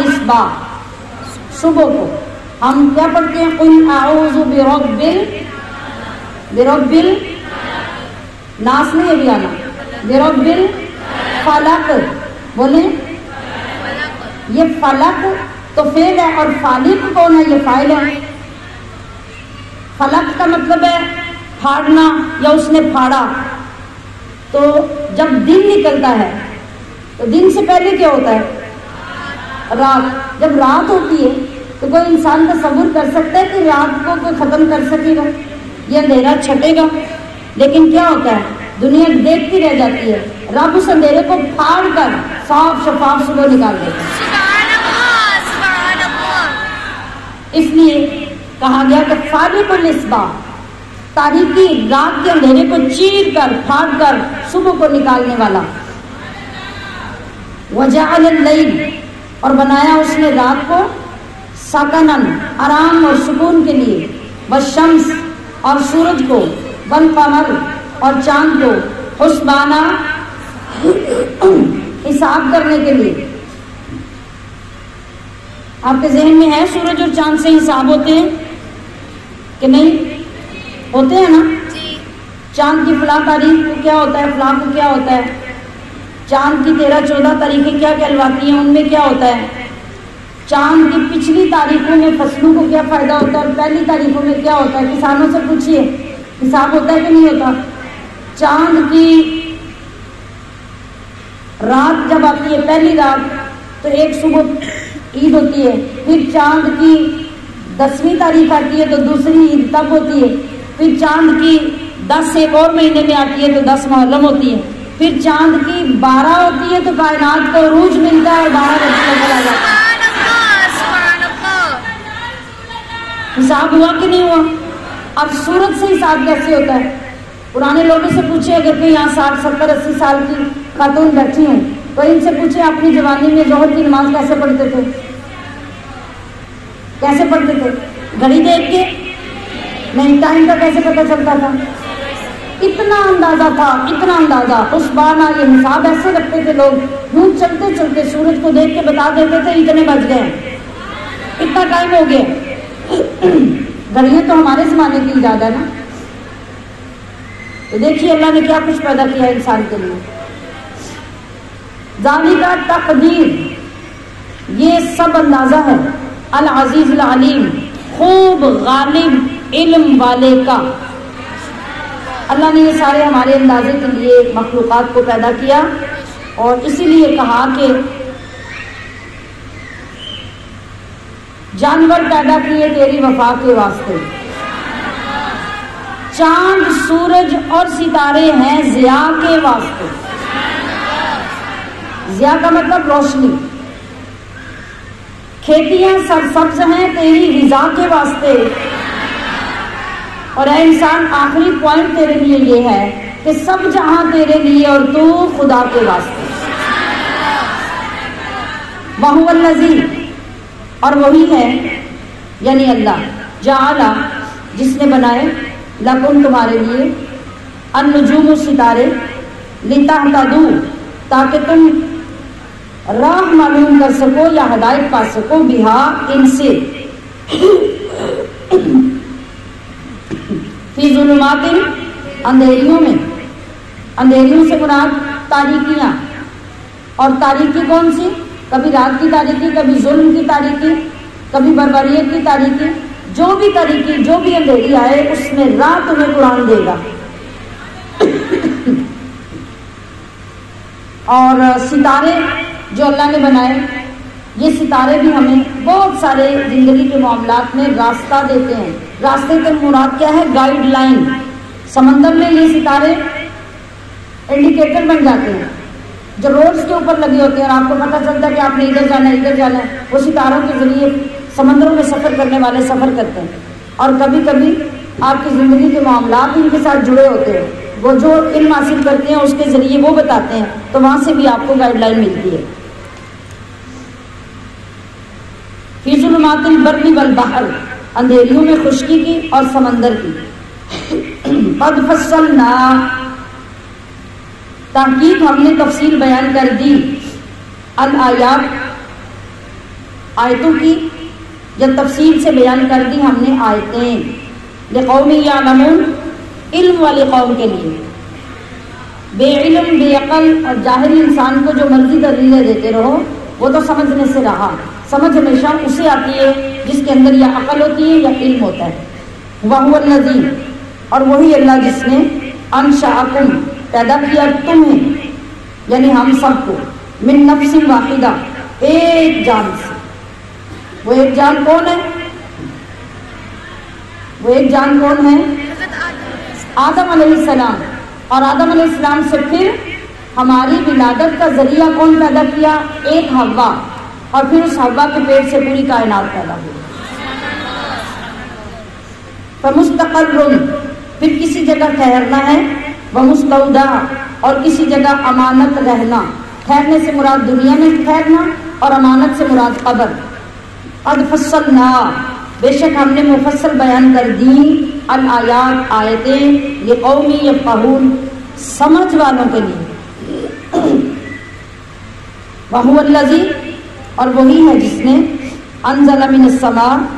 सुबह को। हम क्या पढ़ते हैं? कुल आऊज़ु बिरब्बिल। बिरब्बिल? नास नहीं अभी आना। बिरब्बिल? फलक। बोले? ये फलक तो फेल है और फालिक कौन है? ये फ़ाइल है। फलक का मतलब है फाड़ना या उसने फाड़ा तो जब दिन निकलता है तो दिन से पहले क्या होता है? रात। जब रात होती है तो कोई इंसान का सबूर कर सकता है कि रात को कोई खत्म कर सकेगा ये अंधेरा छटेगा लेकिन क्या होता है? दुनिया देखती रह जाती है। रब उस अंधेरे को फाड़ कर साफ़ शफाफ सुबह निकाल देता है। इसलिए कहा गया कि फालिकुल इसबा तारीखी रात के अंधेरे को चीर कर, फाड़ कर सुबह को निकालने वाला। वजह और बनाया उसने रात को सकनन, आराम और सुकून के लिए। व शम्स और सूरज को वन कमर और चाँद को खुशबाना हिसाब करने के लिए। आपके जहन में है सूरज और चाँद से हिसाब होते हैं कि नहीं? होते हैं ना? चाँद की फला तारीख को क्या होता है? फला को क्या होता है? चाँद की तेरह चौदह तारीखें क्या कहलवाती हैं? उनमें क्या होता है? चाँद की पिछली तारीखों में फ़सलों को क्या फ़ायदा होता है? और पहली तारीखों में क्या होता है? किसानों से पूछिए। हिसाब होता है कि नहीं होता? चाँद की रात जब आती है पहली रात तो एक सुबह ईद होती है। फिर चाँद की दसवीं तारीख आती है तो दूसरी ईद तब होती है। फिर चाँद की दस एक और महीने में आती है तो दस मुहर्रम होती है। फिर चाँद की बारह होती है तो कायनात को रूज मिलता है बारह बजे चला जाता है। हिसाब हुआ कि नहीं हुआ? अब सूरज से हिसाब कैसे होता है? पुराने लोगों से पूछे अगर कोई यहाँ साठ, सत्तर, अस्सी साल की खातून बैठी हूँ तो इनसे पूछे अपनी जवानी में जोहर की नमाज़ कैसे पढ़ते थे? कैसे पढ़ते थे? घड़ी देख के नहीं टाइम का कैसे पता चलता था? इतना अंदाज़ा था, इतना अंदाज़ा। उस बार ना ये हिसाब ऐसे रखते थे लोग, यूँ चलते चलते सूरज को देख के बता देते थे, इतने बज गए। इतना टाइम हो गया। घड़ियाँ तो हमारे जमाने की इजाद है ना। तो देखिए अल्लाह ने क्या कुछ पैदा किया इंसान के लिए। जानी का तकदीर, ये सब अंदाज़ा है। अल अज़ीज़ अलीम खूब गालिब इल्म वाले का। अल्लाह ने ये सारे हमारे अंदाजे के लिए मखलूक़ात को पैदा किया और इसीलिए कहा कि जानवर पैदा किए तेरी वफा के वास्ते। चाँद, सूरज और सितारे हैं जिया के वास्ते। जिया का मतलब रोशनी। खेतियाँ सरसब्ज हैं तेरी रिजा के वास्ते। और ऐ इंसान, आखिरी पॉइंट तेरे लिए ये है कि सब जहाँ तेरे लिए और तू खुदा के वास्ते। वहुवल नजीर और वही है, यानी अल्लाह जाला जिसने बनाए लकुन तुम्हारे लिए अनजुम सितारे लिता तदू ताकि तुम राह मालूम कर सको या हदायत पा सको बिहा इनसे। फ़ी जुलुमातिन अंधेरियों में अंधेरियों से मुराद तारीकियाँ और तारीखी कौन सी? कभी रात की तारीखी कभी जुल्म की तारीखी कभी बरबरीत की तारीखी जो भी तरीकी जो भी अंधेरी आए, उसमें रात तुम्हें कुरान देगा। और सितारे जो अल्लाह ने बनाए ये सितारे भी हमें बहुत सारे ज़िंदगी के मामला में रास्ता देते हैं। रास्ते के मुराद क्या है? गाइडलाइन समंदर में ये सितारे इंडिकेटर बन जाते हैं। जो रोड्स के ऊपर लगे होते हैं और आपको पता चलता है कि आपने इधर जाना है, इधर जाना है, वो सितारों के ज़रिए समंदरों में सफ़र करने वाले सफ़र करते हैं। और कभी कभी आपकी ज़िंदगी के मामला इनके साथ जुड़े होते हैं। वो जो इल्म हासिल करते हैं, उसके ज़रिए वो बताते हैं तो वहाँ से भी आपको गाइडलाइन मिलती है। फिजुलमातिल बर्री वल बहर, अंधेरियों में खुश्की की और समंदर की। पद फ़सल ना ताकीद हमने तफसील बयान कर दी। अल आयात, आयतों की या तफसील से बयान कर दी हमने आयतें। कौमी या इल्म वाले कौम के लिए। बेइल्म, बेअकल और ज़ाहिर इंसान को जो मर्ज़ी दलीलें देते रहो, वो तो समझने से रहा। समझ हमेशा उसे आती है जिसके अंदर या अकल होती है या इल्म होता है। वह नजीर। और वही अल्लाह जिसने अनशाकुम पैदा किया तुम्हें। यानी हम सबको, मिन नफ्सिन वाहिदा, एक जान से। वो एक जान कौन है? वो एक जान कौन है? आदम अलैहिस्सलाम। और आदम अलैहिस्सलाम से फिर हमारी विलादत का ज़रिया कौन पैदा किया? एक हवा और फिर उस हवा के पेट से पूरी कायनात पैदा हुई फमुस्तकल फिर किसी जगह ठहरना है वह मुस्तौदा और किसी जगह अमानत रहना। ठहरने से मुराद दुनिया में ठहरना और अमानत से मुराद कबर। अद फ़सल ना बेशक हमने मुफसल बयान कर दी, अल आयात, आयतें, ये कौमी ये कहून समझ वालों के लिए। वहुल्लजी और वही है जिसने अनजला मिन समा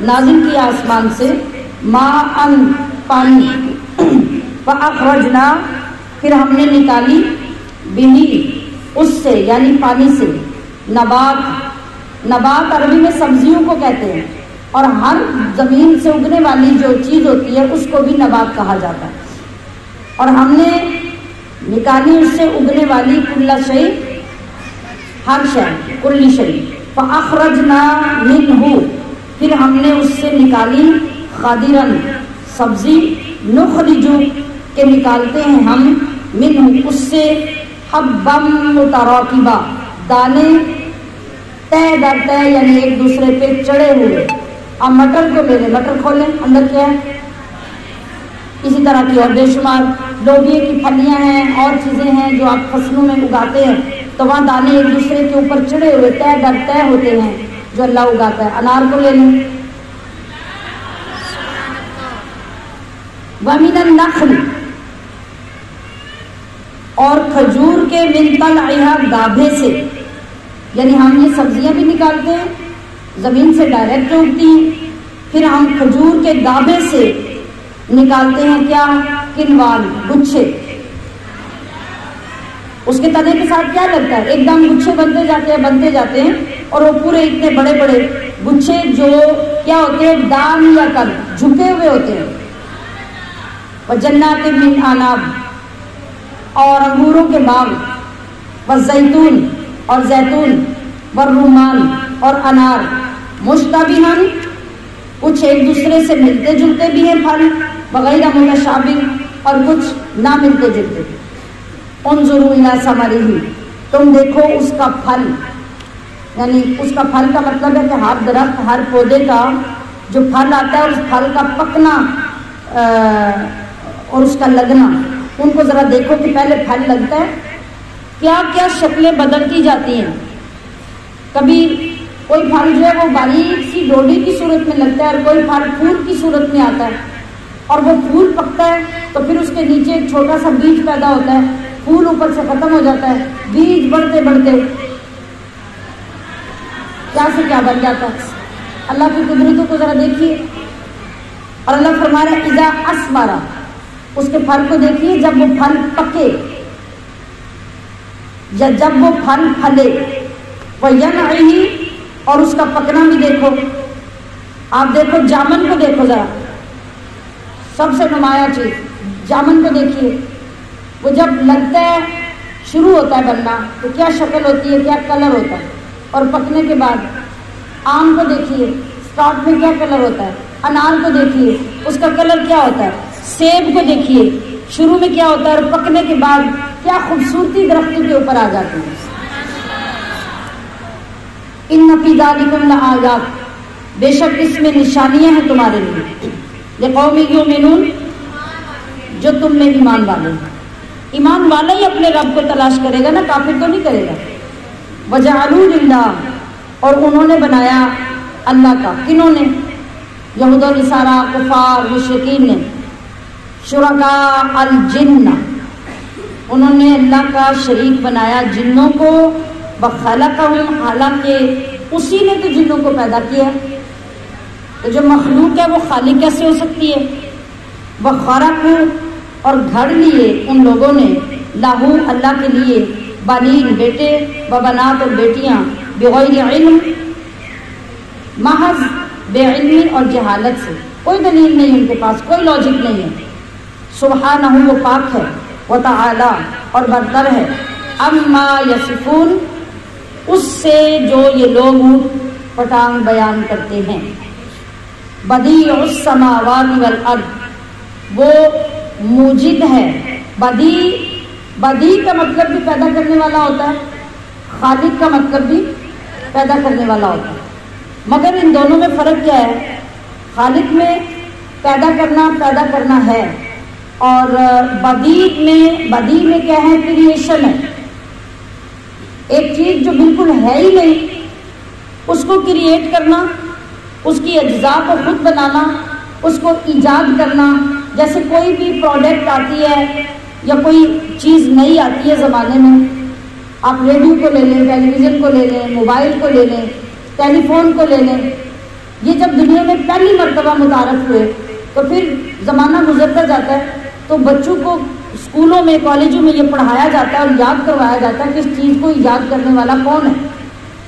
नाजिल किया आसमान से मा अन पानी व अखरजना, फिर हमने निकाली बिही उससे, यानी पानी से, नबात। नबात अरबी में सब्जियों को कहते हैं। और हर ज़मीन से उगने वाली जो चीज़ होती है, उसको भी नबात कहा जाता है। और हमने निकाली उससे उगने वाली कुल्ला शई हर शय कुल्ली शई अखरजना मिन हो फिर हमने उससे निकाली खादिरन, सब्ज़ी। नुखरिजू के निकालते हैं हम मिन उससे हब्बम मुतराकिबा। दाने तय दर तय, यानी एक दूसरे पे चढ़े हुए। अब मटर को ले लें। मटर खोलें अंदर क्या है? इसी तरह की और बेशुमार। लोबिये की फलियाँ हैं, और चीज़ें हैं जो आप फ़सलों में उगाते हैं। तो वहाँ दाने एक दूसरे के ऊपर चढ़े हुए तय दर तय होते हैं, जो अल्लाह उगाता है। अनार को ले लें। वमीन नखल। और खजूर के मिनतल गाभे से। यानी हम ये सब्ज़ियाँ भी निकालते हैं, ज़मीन से डायरेक्ट उगती हैं। फिर हम खजूर के गाभे से निकालते हैं क्या? किनवाल गुच्छे। उसके तने के साथ क्या लगता है? एकदम गुच्छे बनते जाते हैं, बनते जाते हैं और वो पूरे इतने बड़े बड़े गुच्छे जो क्या होते हैं दाम या कल झुके हुए होते हैं। वह जन्नात मिन आनाब। और अंगूरों के बाग। व जैतून और जैतून। व रूमान और अनार। मुश्ताबिहन। कुछ एक दूसरे से मिलते जुलते भी हैं फल वगैरह मुतशाबी और कुछ ना मिलते जुलते उन समारी ही तुम देखो उसका फल। यानी उसका फल का मतलब है कि हर दरख्त, हर पौधे का जो फल आता है, उस फल का पकना और उसका लगना। उनको जरा देखो कि पहले फल लगता है। क्या क्या शक्लें बदलती जाती हैं। कभी कोई फल जो है वो बारीक सी डोडी की सूरत में लगता है और कोई फल फूल की सूरत में आता है। और वो फूल पकता है तो फिर उसके नीचे एक छोटा सा बीज पैदा होता है। फूल ऊपर से खत्म हो जाता है, बीज बढ़ते बढ़ते। क्या से क्या बन जाता है? अल्लाह की कुदरतों को जरा देखिए। और अल्लाह फरमा रहा इजा असमारा उसके फल को देखिए, जब वो फल पके। या जब वो फल फले। वह यन आई और उसका पकना भी देखो। आप देखो, जामन को देखो जरा। सबसे नुमाया चीज़, जामन को देखिए। वो जब लगता है शुरू होता है बनना तो क्या शक्ल होती है, क्या कलर होता है? और पकने के बाद आम को देखिए, स्टार्ट में क्या कलर होता है? अनार को देखिए, उसका कलर क्या होता है? सेब को देखिए, शुरू में क्या होता है और पकने के बाद क्या खूबसूरती दरख्तों के ऊपर आ जाती है। इन नफीदालिकुम आज़ाद बेशक इसमें निशानियाँ हैं तुम्हारे लिए। ये कौमी यूमिनून, जो तुम में ईमान वाले ईमान वाला ही अपने रब को तलाश करेगा ना, काफिर तो नहीं करेगा। वजालूल्ला और उन्होंने बनाया अल्लाह का। किन्होंने? यहूद निसारा, कुफार मुशकिन ने। शुरका अल जिन्ना उन्होंने अल्लाह का शरीक बनाया जिन्नों को बखला का हालाँकि उसी ने तो जिन्नों को पैदा किया तो जो मखलूक है, वो खाली कैसे हो सकती है? को और घर लिए उन लोगों ने लाहू अल्लाह के लिए बालीन बेटे व बनात और बेटियाँ बेगैर इल्म, महज बेइल्मी और जहालत से। कोई दलील नहीं उनके पास, कोई लॉजिक नहीं है। सुबह न वो पाक है, वो तला और बरतर है। अम्मा यसिफून, उससे जो ये लोग पटांग बयान करते हैं। बदी उस समावाद वो मुजिद है। बदी बदी का मतलब भी पैदा करने वाला होता है। खालिद का मतलब भी पैदा करने वाला होता है। मगर इन दोनों में फ़र्क क्या है? खालिद में पैदा करना पैदा करना है। और बदी में बदी में क्या है? क्रिएशन है। एक चीज़ जो बिल्कुल है ही नहीं, उसको क्रिएट करना, उसकी अज्जा को खुद बनाना, उसको ईजाद करना जैसे कोई भी प्रोडक्ट आती है या कोई चीज़ नई आती है ज़माने में, आप रेडियो को ले लें टेलीविज़न को ले लें मोबाइल को ले लें टेलीफोन को ले लें, ये जब दुनिया में पहली मरतबा मुतारफ हुए तो फिर ज़माना गुजरता जाता है तो बच्चों को स्कूलों में, कॉलेजों में ये पढ़ाया जाता है और याद करवाया जाता है कि इस चीज़ को याद करने वाला कौन है।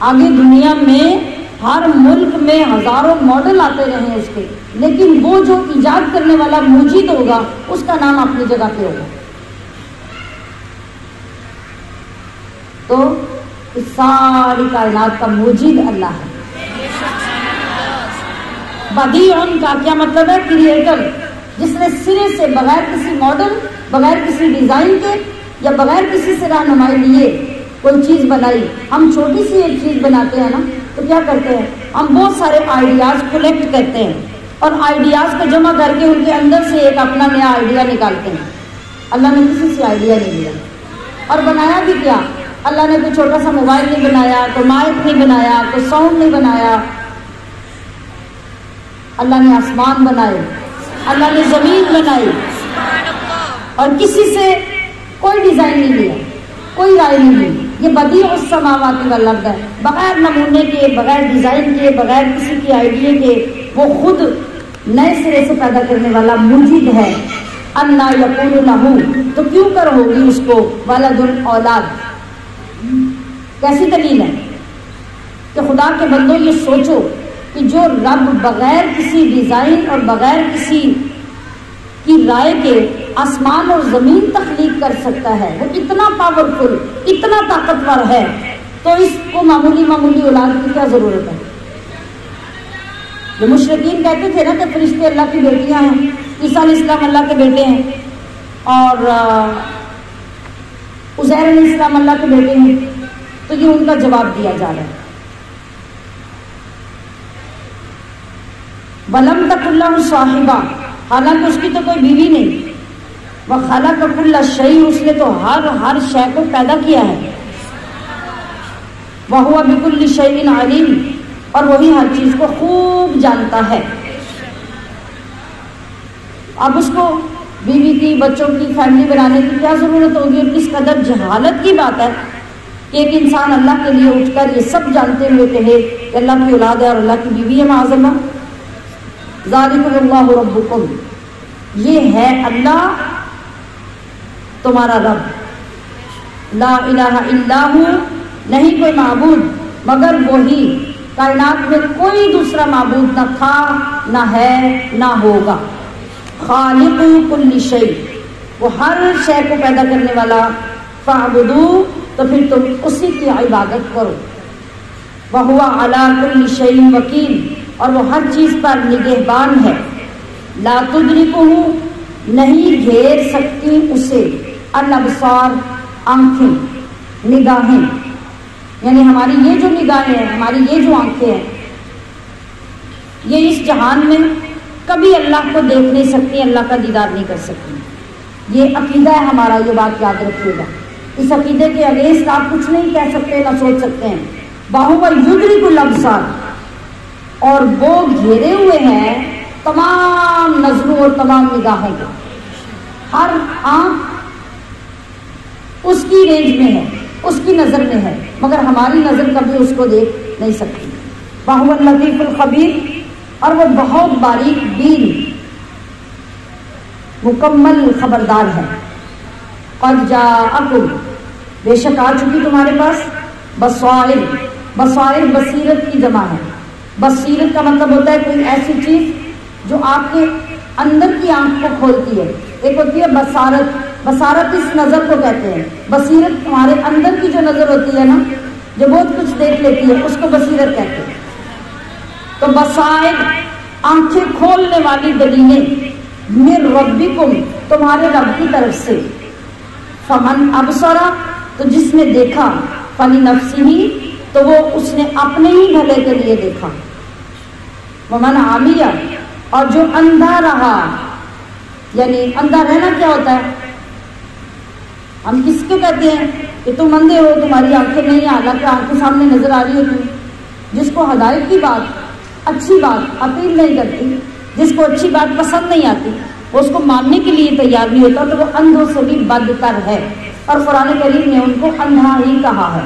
आगे दुनिया में हर मुल्क में हज़ारों मॉडल आते रहे उसके। लेकिन वो जो ईजाद करने वाला मुजीद होगा, उसका नाम अपनी जगह पे होगा। तो इस सारी कायनात का मुजीद अल्लाह है। बदी का क्या मतलब है? क्रिएटर जिसने सिरे से बगैर किसी मॉडल, बगैर किसी डिज़ाइन के, या बगैर किसी से रहनुमाई लिए कोई चीज़ बनाई। हम छोटी सी एक चीज़ बनाते हैं ना तो क्या करते हैं। हम बहुत सारे आइडियाज़ कलेक्ट करते हैं। और आइडियाज़ को जमा करके उनके अंदर से एक अपना नया आइडिया निकालते हैं। अल्लाह ने किसी से आइडिया नहीं दिया। और बनाया भी क्या? अल्लाह ने कोई छोटा सा मोबाइल नहीं बनाया, कोई माइक नहीं बनाया, कोई साउंड नहीं बनाया। अल्लाह ने आसमान बनाए, अल्लाह ने ज़मीन बनाई। और किसी से कोई डिज़ाइन नहीं लिया कोई राय नहीं ली ये बदी उस समावाती का लफ्ज है। बगैर नमूने के, बगैर डिज़ाइन के, बगैर किसी के आइडिया के, वो खुद नए सिरे से पैदा करने वाला मुजिद है। अन्ना यकून लहू। तो क्यों कर होगी उसको वालदुल औलाद? कैसी दलील है? कि खुदा के बंदो, ये सोचो कि जो रब बगैर किसी डिज़ाइन और बगैर किसी की राय के आसमान और ज़मीन तखलीक कर सकता है। वो इतना पावरफुल इतना ताकतवर है। तो इसको मामूली मामूली औलाद की क्या ज़रूरत है? जो मुशरकिन कहते थे ना कि फरिश्ते अल्लाह की बेटियाँ हैं, ईसा इस्लाम अल्लाह के बेटे हैं, और उजैर इस्लाम अल्लाह के बेटे हैं तो ये उनका जवाब दिया जा रहा है। बलम तकुल्ला साहिबा हालाँकि उसकी तो कोई बीवी नहीं। वह खाला ककुल्ला शही उसने तो हर हर शय को पैदा किया है। वह हुआ बिकुल्ली शहीन आलिम, और वही हर चीज़ को खूब जानता है। अब उसको बीवी की, बच्चों की, फैमिली बनाने की क्या ज़रूरत होगी? और किस कदर जहालत की बात है कि एक इंसान अल्लाह के लिए उठकर ये सब जानते हुए कहे कि अल्लाह की औलाद है और अल्लाह की बीवी है माजल्ला रबुकुम ये है अल्लाह, तुम्हारा रब। ला इलाहा इल्लाहु, नहीं कोई माबूद, मगर वही। कायनात में कोई दूसरा माबूद न था, ना है, ना होगा। खालिक कुल्ली शई। वो हर शय को पैदा करने वाला फाबुदू तो फिर तुम उसी की इबादत करो। वह हुआ अला कुल्ली वकील। और वो हर चीज़ पर निगहबान है। लातुदरी को नहीं घेर सकती उसे। अनबसार आँखें, निगाहें। यानी हमारी ये जो निगाहें हैं, हमारी ये जो आँखें हैं, ये इस जहान में कभी अल्लाह को देख नहीं सकती, अल्लाह का दीदार नहीं कर सकती। ये अकीदा है हमारा, ये बात याद रखिएगा। इस अकीदे के अगेंस्ट आप कुछ नहीं कह सकते, ना सोच सकते हैं। बाहुबल युद्री को लबसार और वो घेरे हुए हैं, तमाम नज़रों और तमाम निगाहों को हर आँख उसकी रेंज में है, उसकी नज़र में है, मगर हमारी नज़र कभी उसको देख नहीं सकती। बाहुबल लतीफुल खबीर, और वो बहुत बारीक बीन मुकम्मल खबरदार है। और जा अकुल बेशक आ चुकी तुम्हारे पास? बसवाइल बसवाइल बसीरत की जमा है। बसीरत का मतलब होता है कोई ऐसी चीज़ जो आपके अंदर की आँख को खोलती है। एक होती है बसारत। बसारत इस नज़र को कहते हैं। बसीरत हमारे अंदर की जो नज़र होती है ना, जो बहुत कुछ देख लेती है, उसको बसीरत कहते हैं। तो बसायर आँखें खोलने वाली दलीलें रबी रब्बिकुम, तुम्हारे रब की तरफ़ से। फमन अबसरा तो जिसने देखा, फली नफसी ही तो वो उसने अपने ही भले के लिए देखा। वमन आमिया, और जो अंधा रहा, यानी अंधा रहना क्या होता है? हम किसको कहते हैं कि तुम अंधे हो, तुम्हारी आँखें नहीं हालाँकि आँखें सामने नज़र आ रही हो। तुम जिसको हदायत की बात, अच्छी बात अपील नहीं करती, जिसको अच्छी बात पसंद नहीं आती उसको मानने के लिए तैयार नहीं होता तो वो अंधों से भी बदतर है। और कुरान करीम ने उनको अंधा ही कहा है।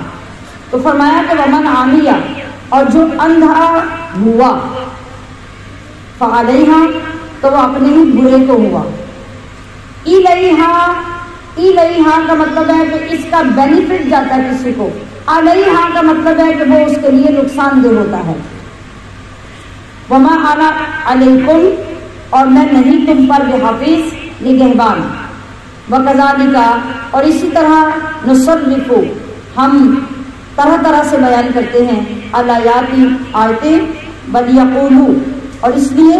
तो फरमाया कि वमन आमिया, और जो अंधा हुआ फ़ालहा तो वो अपने ही बुरे को हुआ। इलहा इलहा का मतलब है कि इसका बेनिफिट जाता है किसी को अलहा का मतलब है कि वो उसके लिए नुकसानदेह होता है। वमा आना अलैकुम, और मैं नहीं तुम पर बेहाफिज निगहबान। वकजाली का और इसी तरह नुसरफो हम तरह तरह से बयान करते हैं अलायाती आयतें बलियालू और इसलिए,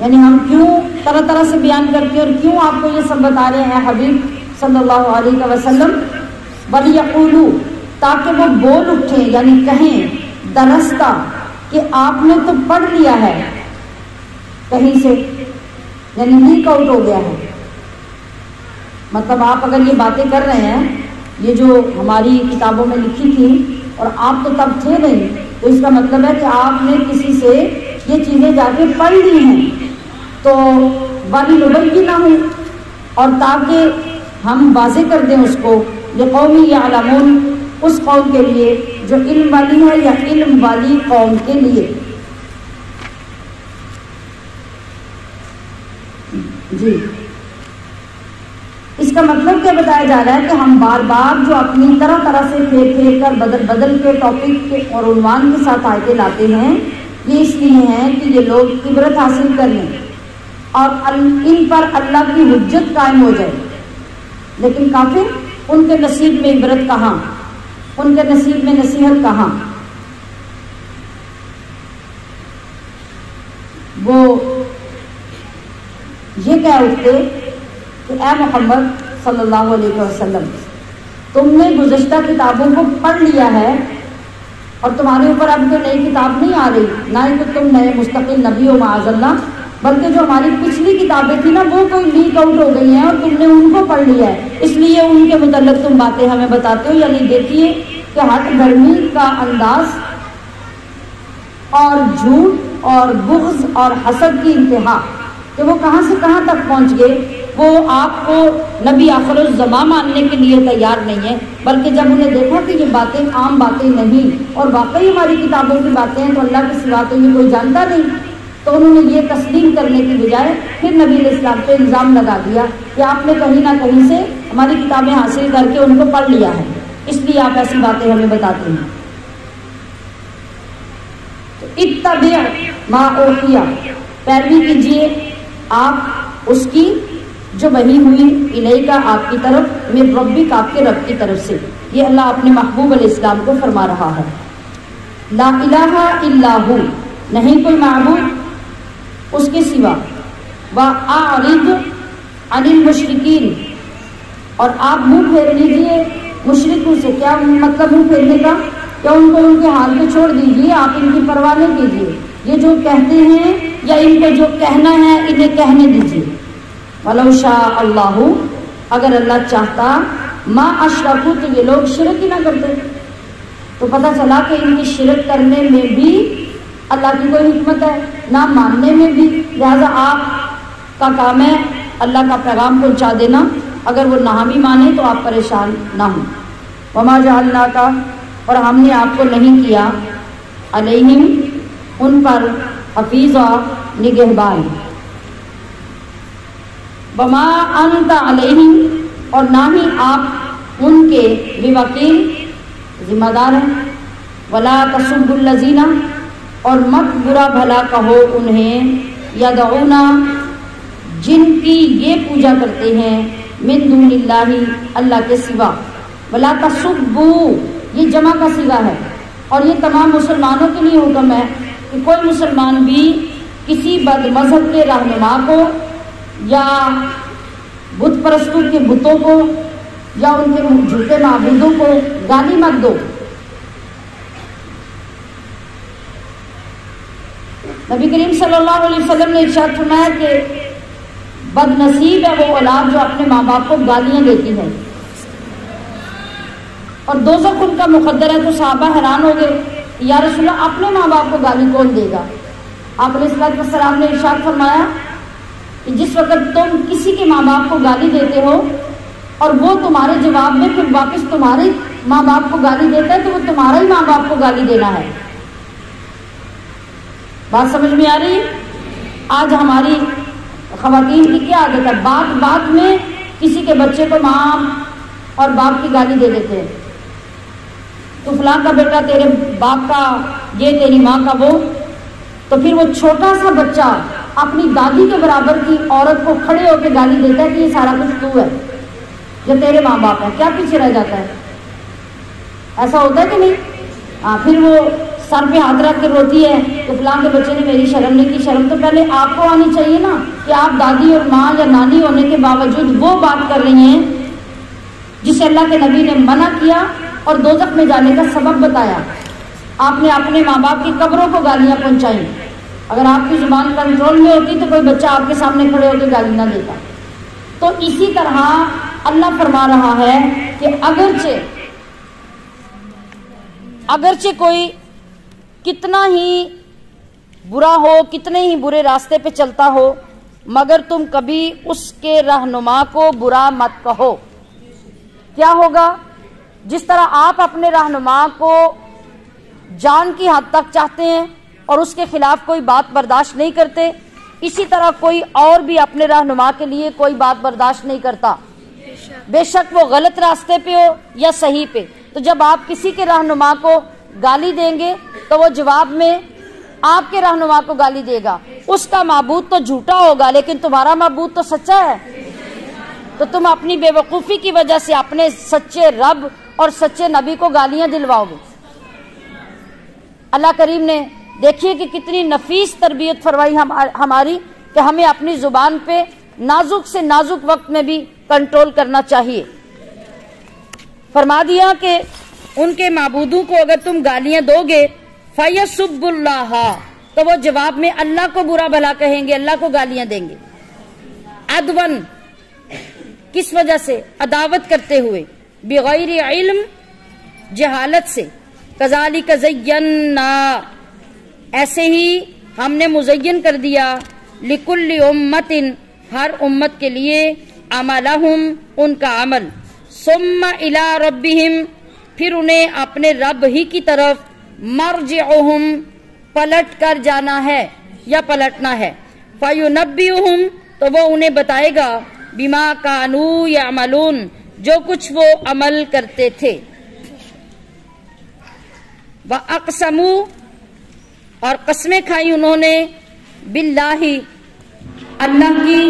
यानी हम क्यों तरह तरह से बयान करते और क्यों आपको ये सब बता रहे हैं हबीब सल्लल्लाहु अलैहि वसल्लम? बलियालू ताकि वो बोल उठे, यानी कहें, दरस्ता, कि आपने तो पढ़ लिया है, कहीं से, यानी लीक आउट हो गया है। मतलब आप अगर ये बातें कर रहे हैं, ये जो हमारी किताबों में लिखी थी और आप तो तब थे नहीं। तो इसका मतलब है कि आपने किसी से ये चीज़ें जाके पढ़ ली हैं। तो वाली लुबई भी ना हो और ताकि हम वाजे कर दें उसको। जो कौमी या आलमून उस कौम के लिए जो इल्म वाली है या इल्म वाली कौम के लिए। जी। इसका मतलब क्या बताया जा रहा है कि हम बार बार जो अपनी तरह तरह से फेर फेर कर बदल बदल के टॉपिक के और उन्वान के साथ आयते लाते हैं, ये इसलिए है कि ये लोग इबरत हासिल कर लें और इन पर अल्लाह की हजत कायम हो जाए। लेकिन काफिर, उनके नसीब में इबरत कहाँ? उनके नसीब में नसीहत कहाँ? वो ये कह उठते कि, ए मोहम्मद वसल्लम, तुमने गुजश्ता किताबों को पढ़ लिया है और तुम्हारे ऊपर अब कोई नई किताब नहीं आ रही। ना ही तो तुम नए मुस्तकिल नबी हो माजल्ला बल्कि जो हमारी पिछली किताबें थी ना, वो कोई लीक आउट हो गई हैं और तुमने उनको पढ़ लिया है। इसलिए उनके मुतलक तुम बातें हमें बताते हो, यानी देखिए कि हट गर्मी का अंदाज और झूठ और बुग्ज और हसद की इंतहा, कि वो कहाँ से कहाँ तक पहुँच गए वो आपको नबी आखिर जमा मानने के लिए तैयार नहीं है, बल्कि जब उन्हें देखा कि ये बातें आम बातें नहीं और वाकई हमारी किताबों की बातें हैं तो अल्लाह की सिवा तो ये कोई जानता नहीं। तो उन्होंने ये तस्लीम करने की बजाय फिर नबी इस्लाम पे इल्ज़ाम लगा दिया कि आपने कहीं ना कहीं से हमारी किताबें हासिल करके उनको पढ़ लिया है। इसलिए आप ऐसी बातें हमें बताते हैं। इतना माँ ओकिया पैरवी कीजिए, आप उसकी जो बनी हुई इलही का आपकी तरफ़, मेरे रब्बिक आपके रब की तरफ़ से। ये अल्लाह अपने महबूब इस्लाम को फरमा रहा है। ला इलाहा इल्लाहु, नहीं कोई महबूब उसके सिवा। व आरिद अनिल मुशरकिन। और आप मुँह फेर लीजिए, मुशरकों से क्या मतलब मुँह फेरने का? क्या उनको उनके हाल पे छोड़ दीजिए, आप इनकी परवाह नहीं कीजिए। ये जो कहते हैं या इनको जो कहना है, इन्हें कहने दीजिए। वलौशा अल्लाह, अगर अल्लाह चाहता, माँ अशरफू तो ये लोग शिरक ही ना करते। तो पता चला कि इनकी शिरक करने में भी अल्लाह की कोई हिकमत है, ना मानने में भी। लिहाजा आप का काम है अल्लाह का पैगाम पहुँचा देना। अगर वो ना भी माने तो आप परेशान ना हो। वमा जालना का और हमने आपको नहीं किया। अलहिम, उन पर हफीज़ और निगहबान। वमा अंत और ना ही आप उनके बेवकील, जिम्मेदार हैं। वला तसुबुल्लजीना और मत बुरा भला कहो उन्हें, यदऊना, जिनकी ये पूजा करते हैं, मिन दूनिल्लाही, अल्लाह के सिवा। वला तसुब्बू, ये जमा का सिवा है। और ये तमाम मुसलमानों के लिए हुक्म है कि कोई मुसलमान भी किसी बद मज़हब के रहनुमा को या बुत परस्तों के बुतों को, या उनके झूठे महबूदों को गाली मत दो। नबी करीम सल्लल्लाहु अलैहि वसल्लम ने इरशाद फरमाया कि बदनसीब है वो औलाद जो अपने माँ बाप को गालियाँ देती है। और दो सौ उनका मुकद्दर है तो साहबा हैरान हो गए या अपने माँ बाप को गाली कौन देगा? आपने इस सलाम ने इरशाद फरमाया कि जिस वक्त तुम किसी के माँ बाप को गाली देते हो और वो तुम्हारे जवाब में फिर वापस तुम्हारे माँ बाप को गाली देता है तो वो तुम्हारा ही माँ बाप को गाली देना है। बात समझ में आ रही है? आज हमारी खातन की क्या आदत है? बात बात में किसी के बच्चे को माँ और बाप की गाली दे देते हैं। तो फलां का बेटा तेरे बाप का, ये तेरी माँ का वो तो फिर वो छोटा सा बच्चा अपनी दादी के बराबर की औरत को खड़े होकर गाली देता है कि ये सारा कुछ तू है जो तेरे माँ बाप है, क्या पीछे रह जाता है? ऐसा होता है कि नहीं? हाँ फिर वो सर पे हाथ रख के रोती है तो फ़िलहाल के बच्चे ने मेरी शर्म नहीं की। शर्म तो पहले आपको आनी चाहिए ना कि आप दादी और माँ या नानी होने के बावजूद वो बात कर रही हैं जिसे अल्लाह के नबी ने मना किया और दोजख में जाने का सबब बताया। आपने अपने माँ बाप की कब्रों को गालियाँ पहुंचाई। अगर आपकी ज़ुबान कंट्रोल में होती तो कोई बच्चा आपके सामने खड़े होकर गाली ना देता। तो इसी तरह अल्लाह फरमा रहा है कि अगरचे अगरचे कोई कितना ही बुरा हो, कितने ही बुरे रास्ते पे चलता हो, मगर तुम कभी उसके रहनुमा को बुरा मत कहो। क्या होगा? जिस तरह आप अपने रहनुमा को जान की हद तक चाहते हैं और उसके खिलाफ कोई बात बर्दाश्त नहीं करते। इसी तरह कोई और भी अपने रहनुमा के लिए कोई बात बर्दाश्त नहीं करता। बेशक। वो गलत रास्ते पे हो या सही पे। तो जब आप किसी के रहनुमा को गाली देंगे तो वो जवाब में आपके रहनुमा को गाली देगा। उसका मबूद तो झूठा होगा लेकिन तुम्हारा मबूद तो सच्चा है। तो तुम अपनी बेवकूफ़ी की वजह से अपने सच्चे रब और सच्चे नबी को गालियाँ दिलवाओगे। अल्लाह करीम ने देखिए कि कितनी नफीस तरबियत फरमाई हम हमारी कि हमें अपनी ज़ुबान पे नाजुक से नाजुक वक्त में भी कंट्रोल करना चाहिए। फरमा दिया कि उनके मबूदों को अगर तुम गालियाँ दोगे फयसुबुल्लाह तो वो जवाब में अल्लाह को बुरा भला कहेंगे, अल्लाह को गालियाँ देंगे। अदवन, किस वजह से? अदावत करते हुए, बगैर इल्म, जहालत से। कजाली कजयन्ना ऐसे ही हमने मुजयन कर दिया, लिकुल्ली उम्मतिन, हर उम्मत के लिए अमलहुम, उनका अमल। सुम्मा इला रब्बिहिम, फिर उन्हें अपने रब ही की तरफ़ मर्जउहुम, पलट कर जाना है, या पलटना है। फयुनब्बिउहुम तो वो उन्हें बताएगा, बिमा कानू या अमलून जो कुछ वो अमल करते थे। व अकसमू और कस्में खाई उन्होंने। बिल्लाही, अल्लाह की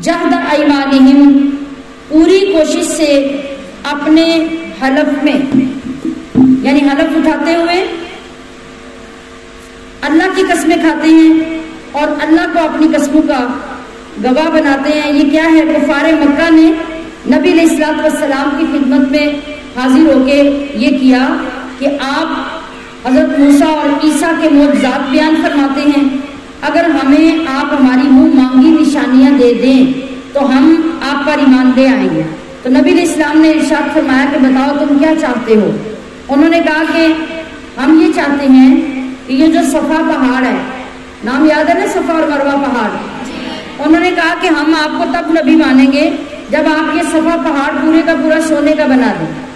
जहद ईमानिहिम पूरी कोशिश से अपने हलफ में, यानी हलफ उठाते हुए अल्लाह की कस्में खाते हैं और अल्लाह को अपनी कस्मों का गवाह बनाते हैं। ये क्या है? कुफार मक्का ने नबी सलाम की खिदमत में हाजिर होके ये किया कि आप हज़रत मूसा और ईसा के मोजात बयान फरमाते हैं, अगर हमें आप हमारी मुँह मांगी निशानियाँ दे दें तो हम आप पर ईमान दे आएँगे। तो नबी इस्लाम ने इर्शाद फरमाया कि बताओ तुम क्या चाहते हो? उन्होंने कहा कि हम ये चाहते हैं कि ये जो सफ़ा पहाड़ है, नाम याद है ना सफ़ा और मरवा पहाड़? उन्होंने कहा कि हम आपको तब नबी मानेंगे जब आप ये सफ़ा पहाड़ पूरे का पूरा सोने का बना दें।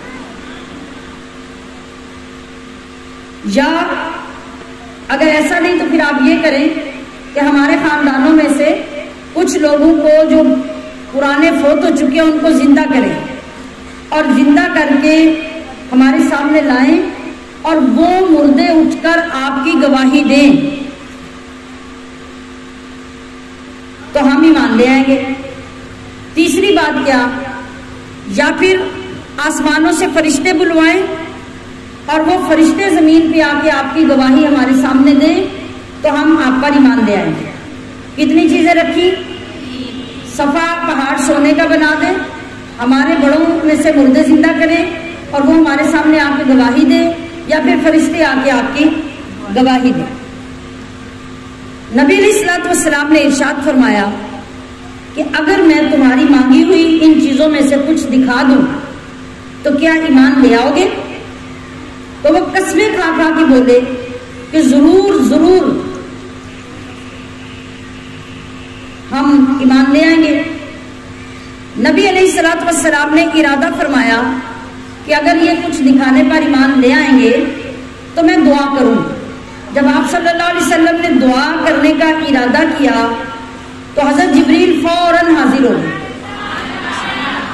या अगर ऐसा नहीं तो फिर आप ये करें कि हमारे खानदानों में से कुछ लोगों को जो पुराने फोत हो चुके हैं, उनको ज़िंदा करें और ज़िंदा करके हमारे सामने लाएँ और वो मुर्दे उठकर आपकी गवाही दें। तो हम ही मान ले आएँगे। तीसरी बात क्या? या फिर आसमानों से फरिश्ते बुलवाएँ और वो फरिश्ते ज़मीन पे आके आपकी गवाही हमारे सामने दें तो हम आप पर ईमान ले आएँगे कितनी चीज़ें रखी? सफ़ा पहाड़ सोने का बना दे, हमारे बड़ों में से मुर्दे ज़िंदा करें और वो हमारे सामने आके गवाही दे, या फिर फरिश्ते आके आपकी गवाही दे। नबी सलाम ने इरशाद फरमाया कि अगर मैं तुम्हारी मांगी हुई इन चीज़ों में से कुछ दिखा दूँ तो क्या ईमान ले आओगे? तो वो कस्बे खा खा के बोले कि ज़रूर ज़रूर हम ईमान ले आएँगे। नबी सलाम ने इरादा फरमाया कि अगर ये कुछ दिखाने पर ईमान ले आएँगे तो मैं दुआ करूँ। जब आप सल्लल्लाहु अलैहि वसल्लम ने दुआ करने का इरादा किया तो हज़रत जबरील फ़ौरन हाजिर हो गए।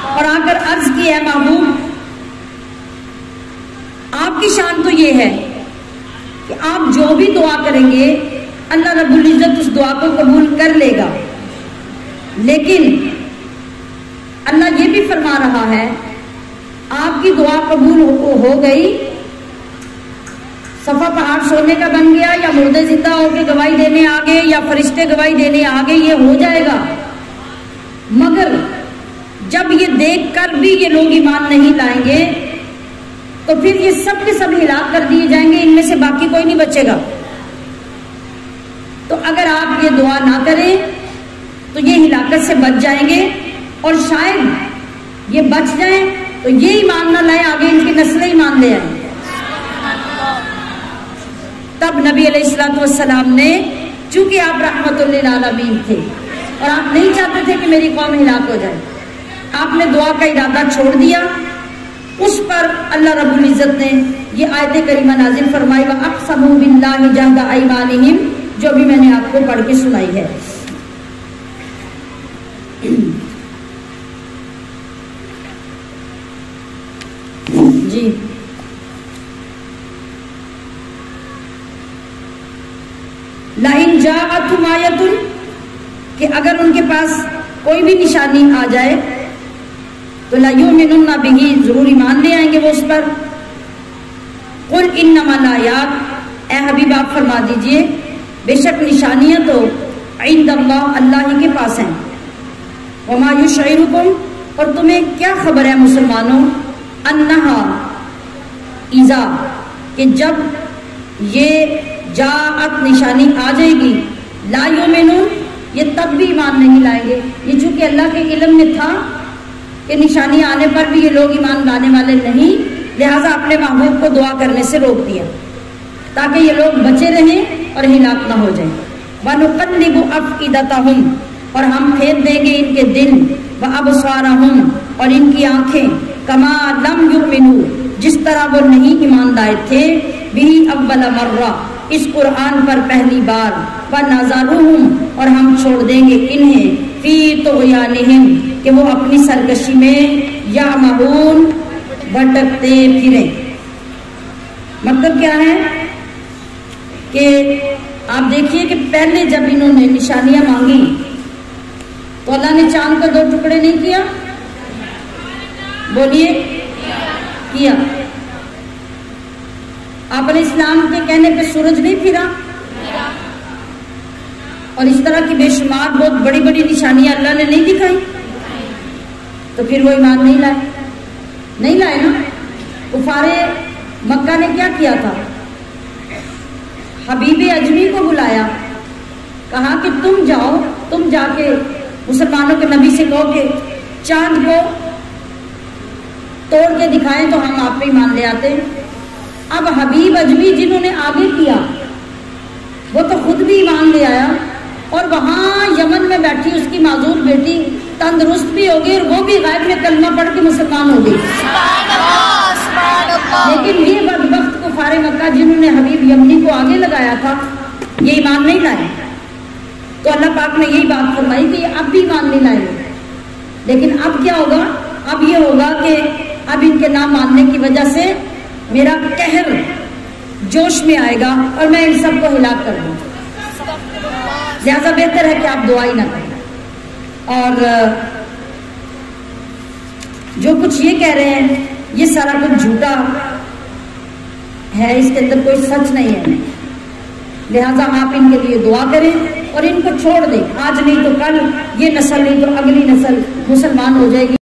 और आकर अर्ज़ किया, महबूब आपकी शान तो ये है कि आप जो भी दुआ करेंगे अल्लाह रब्बुल इज़्ज़त उस दुआ को कबूल कर लेगा। लेकिन अल्लाह ये भी फरमा रहा है आपकी दुआ कबूल हो, हो गई। सफ़ा पहाड़ सोने का बन गया या मुर्दे ज़िंदा होकर गवाही देने आ गए या फरिश्ते गवाही देने आ गए ये हो जाएगा। मगर जब ये देख कर भी ये लोग ईमान नहीं लाएँगे तो फिर ये सब के सब हिलाक कर दिए जाएँगे, इनमें से बाकी कोई नहीं बचेगा। तो अगर आप ये दुआ ना करें तो ये हिलाकत से बच जाएँगे, और शायद ये बच जाए तो ये ईमान ना लाए, आगे इनकी नस्लें ईमान ले आए। तब नबी सलाम ने, चूँकि आप रहमतुल्लामीन थे, और आप नहीं चाहते थे कि मेरी कौम हिलाक हो जाए, आपने दुआ का इरादा छोड़ दिया उस पर अल्लाह रब्बुल इज़्ज़त ने ये आयत करीमा नाजिल फरमाई, व अक़समू बिल्लाहि जहदा अयमानिहिम, जो भी मैंने आपको पढ़ के सुनाई है। जी। लाइन जातुमायतुन कि अगर उनके पास कोई भी निशानी आ जाए तो लाइयो मिनुन ना बिही ज़रूर ईमान ले आएँगे वो उस पर। कुल इन नमालायात ए हबीब, आप फरमा दीजिए, बेशक निशानियाँ तो ईद अल्लाह ही के पास हैं। वमायु शरुकुम और तुम्हें क्या खबर है मुसलमानों? अन्नहा ईजा कि जब ये जात निशानी आ जाएगी लाइयो मेनू ये तब भी ईमान नहीं लाएँगे। ये चूँकि अल्लाह के इलम में था कि निशानी आने पर भी ये लोग ईमान लाने वाले नहीं, लिहाजा अपने महबूब को दुआ करने से रोक दिया, ताकि ये लोग बचे रहें और हिलाक ना हो जाए। वनुकल्लिबु अफईदतहुम और हम फेर देंगे इनके दिल व अब और इनकी आँखें, कमा लम युमिनु, जिस तरह वो नहीं ईमानदार थे भी अव्वल मर्रा, इस कुरान पर पहली बार, व नजारूम और हम छोड़ देंगे इन्हें। फ़ी तो कि वो अपनी सरकशी में या महून भटकते फिरे। मतलब क्या है? कि आप देखिए कि पहले जब इन्होंने निशानियाँ मांगी तो अल्लाह ने चाँद को दो टुकड़े नहीं किया? बोलिए, किया। आपने इस्लाम के कहने पे सूरज नहीं फिरा? और इस तरह की बेशुमार बहुत बड़ी बड़ी निशानियाँ अल्लाह ने नहीं दिखाई। तो फिर वो ईमान नहीं लाए। नहीं लाए ना? कुफारे मक्का ने क्या किया था? हबीब अजमी को बुलाया। कहा कि तुम जाओ, तुम जाके मुसलमानों के नबी से कहो कि चाँद को तोड़ के दिखाएँ तो हम आप पे मान ले आते हैं। अब हबीब अजमी जिन्होंने आगे किया, वो तो खुद भी ईमान ले आया। और वहाँ यमन में बैठी उसकी माजूर बेटी, तंदुरुस्त भी हो गई और वो भी गायब में कलमा पढ़ के मुसलमान हो गई। लेकिन ये बदबख्त को फारे मक्का जिन्होंने हबीब यमनी को आगे लगाया था, ये ईमान नहीं लाए। तो अल्लाह पाक ने यही बात फरमाई कि अब भी ईमान नहीं लाए। लेकिन अब क्या होगा? अब ये होगा कि अब इनके नाम मानने की वजह से मेरा कहर जोश में आएगा और मैं इन सबको हिलाक कर दूँ ज़्यादा बेहतर है कि आप दुआ ही ना करें। और जो कुछ ये कह रहे हैं, ये सारा कुछ झूठा है, इसके अंदर कोई सच नहीं है। लिहाजा आप इनके लिए दुआ करें और इनको छोड़ दें। आज नहीं तो कल, ये नस्ल नहीं तो अगली नस्ल मुसलमान हो जाएगी।